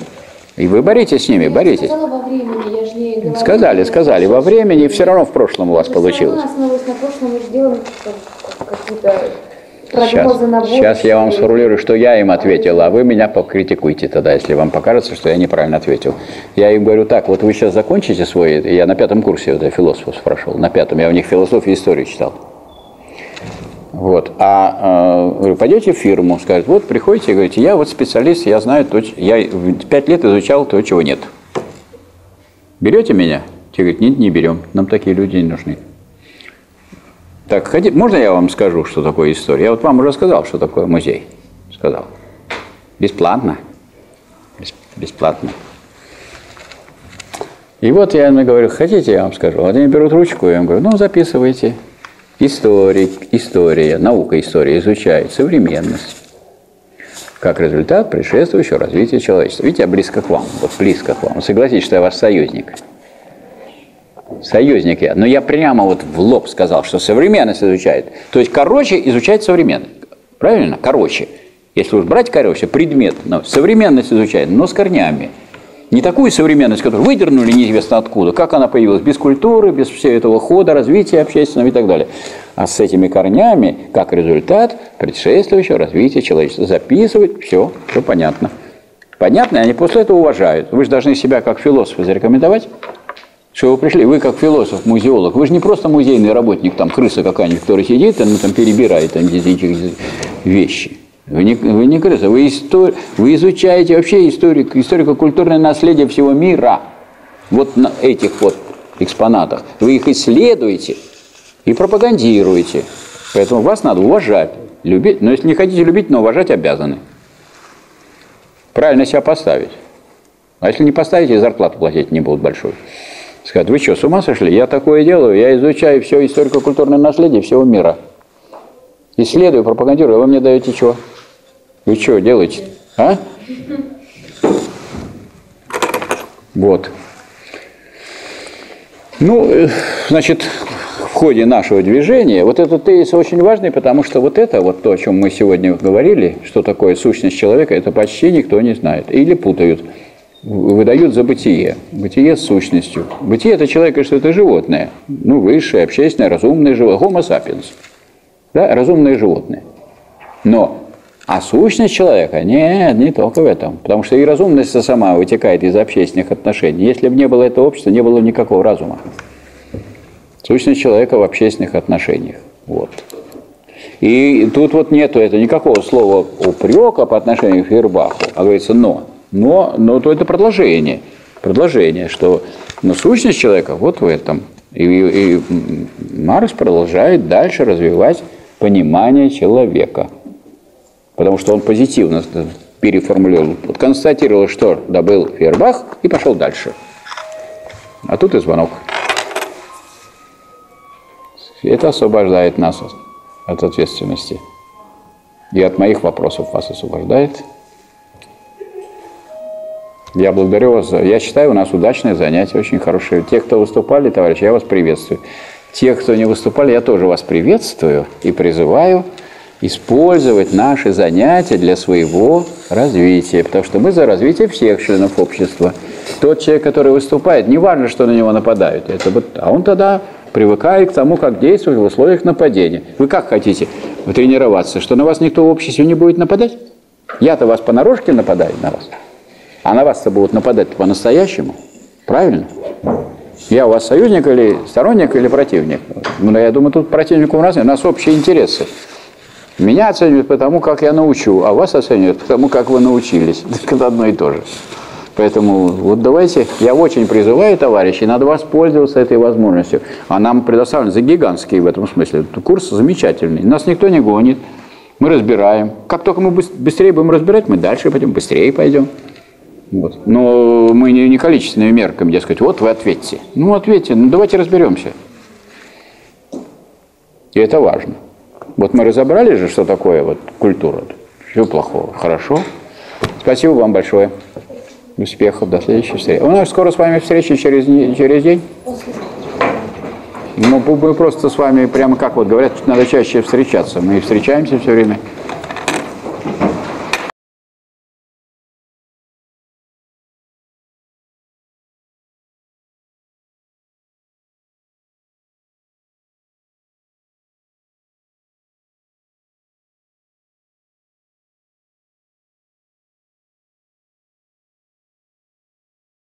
И вы боритесь с ними, Я боритесь. сказала во времени, я же не говорила. Сказали, сказали, во времени, и все равно в прошлом у вас всё получилось. равно основываясь на прошлом, мы же делаем Сейчас, прогнозы на будущее. сейчас я вам сформулирую, что я им ответил, а вы меня покритикуйте тогда, если вам покажется, что я неправильно ответил. Я им говорю, так, вот вы сейчас закончите свой, я на пятом курсе вот, философов прошел, на пятом, я у них философию и историю читал. Вот. А э, говорю, пойдете в фирму, скажет, вот приходите и говорите, я вот специалист, я знаю, то, я пять лет изучал то, чего нет. Берете меня? Те говорят, нет, не берем, нам такие люди не нужны. Так, можно я вам скажу, что такое история? Я вот вам уже сказал, что такое музей. Сказал. Бесплатно. Бес- бесплатно. И вот я им говорю, хотите, я вам скажу. Вот они берут ручку, я им говорю, ну, записывайте. Историк, история, наука история изучает современность как результат предшествующего развития человечества. Видите, я близко к вам, вот близко к вам. Согласитесь, что я ваш союзник. Союзник я. Но я прямо вот в лоб сказал, что современность изучает. То есть, короче, изучает современность. Правильно? Короче. Если уж брать короче, предмет, но современность изучает, но с корнями. Не такую современность, которую выдернули неизвестно откуда, как она появилась, без культуры, без всего этого хода, развития общественного и так далее. А с этими корнями, как результат предшествующего развития человечества. Записывать, все, все понятно. Понятно, и они после этого уважают. Вы же должны себя как философа зарекомендовать, что вы пришли, вы как философ, музеолог, вы же не просто музейный работник, там крыса какая-нибудь, которая сидит, она там перебирает там, эти вещи. Вы не, вы не крыса, вы, истор, вы изучаете вообще историк, историко-культурное наследие всего мира. Вот на этих вот экспонатах. Вы их исследуете и пропагандируете. Поэтому вас надо уважать, любить. Но если не хотите любить, но уважать обязаны. Правильно себя поставить. А если не поставите, зарплату платить не будут большой. Сказать, вы что, с ума сошли? Я такое делаю, я изучаю все историко-культурное наследие всего мира. Исследую, пропагандирую, а вы мне даете что? Вы что делаете? А? Вот. Ну, э, значит, в ходе нашего движения, вот этот тезис очень важный, потому что вот это, вот то, о чем мы сегодня говорили, что такое сущность человека, это почти никто не знает. Или путают, выдают за бытие. Бытие с сущностью. Бытие – это человек, что это животное. Ну, высшее, общественное, разумное животное. Homo sapiens. Да, разумные животные. Но а сущность человека? Нет, не только в этом. Потому что и разумность сама вытекает из общественных отношений. Если бы не было этого общества, не было никакого разума. Сущность человека в общественных отношениях. Вот. И тут вот нету это никакого слова упрека по отношению к Фейербаху, а говорится «но». Но, но то это продолжение. Продолжение, что но сущность человека вот в этом. И, и, и Маркс продолжает дальше развивать понимание человека. Потому что он позитивно переформулировал, констатировал, что добыл Фейербах и пошел дальше. А тут и звонок. Это освобождает нас от ответственности. И от моих вопросов вас освобождает. Я благодарю вас. Я считаю, у нас удачное занятие, очень хорошее. Те, кто выступали, товарищи, я вас приветствую. Тех, кто не выступали, я тоже вас приветствую и призываю использовать наши занятия для своего развития, потому что мы за развитие всех членов общества. Тот человек, который выступает, не важно, что на него нападают, это, а он тогда привыкает к тому, как действовать в условиях нападения. Вы как хотите тренироваться, что на вас никто в обществе не будет нападать? Я-то вас понарошке нападаю на вас, а на вас-то будут нападать по-настоящему. Правильно? Я у вас союзник или сторонник или противник? Ну, я думаю, тут противников разные, у нас общие интересы. Меня оценивают по тому, как я научу, а вас оценивают по тому, как вы научились. Это одно и то же. Поэтому вот давайте, я очень призываю, товарищи, надо воспользоваться этой возможностью. А нам предоставлен за гигантский в этом смысле. Курс замечательный. Нас никто не гонит. Мы разбираем. Как только мы быстрее будем разбирать, мы дальше пойдем, быстрее пойдем. Вот. Но мы не, не количественными мерками, дескать, вот вы ответьте. Ну, ответьте, ну давайте разберемся. И это важно. Вот мы разобрали же, что такое вот культура. Чего плохого? Хорошо. Спасибо вам большое. Успехов. До следующей встречи. У нас скоро с вами встреча через, через день. Ну, мы просто с вами, прямо как вот говорят, надо чаще встречаться. Мы встречаемся все время.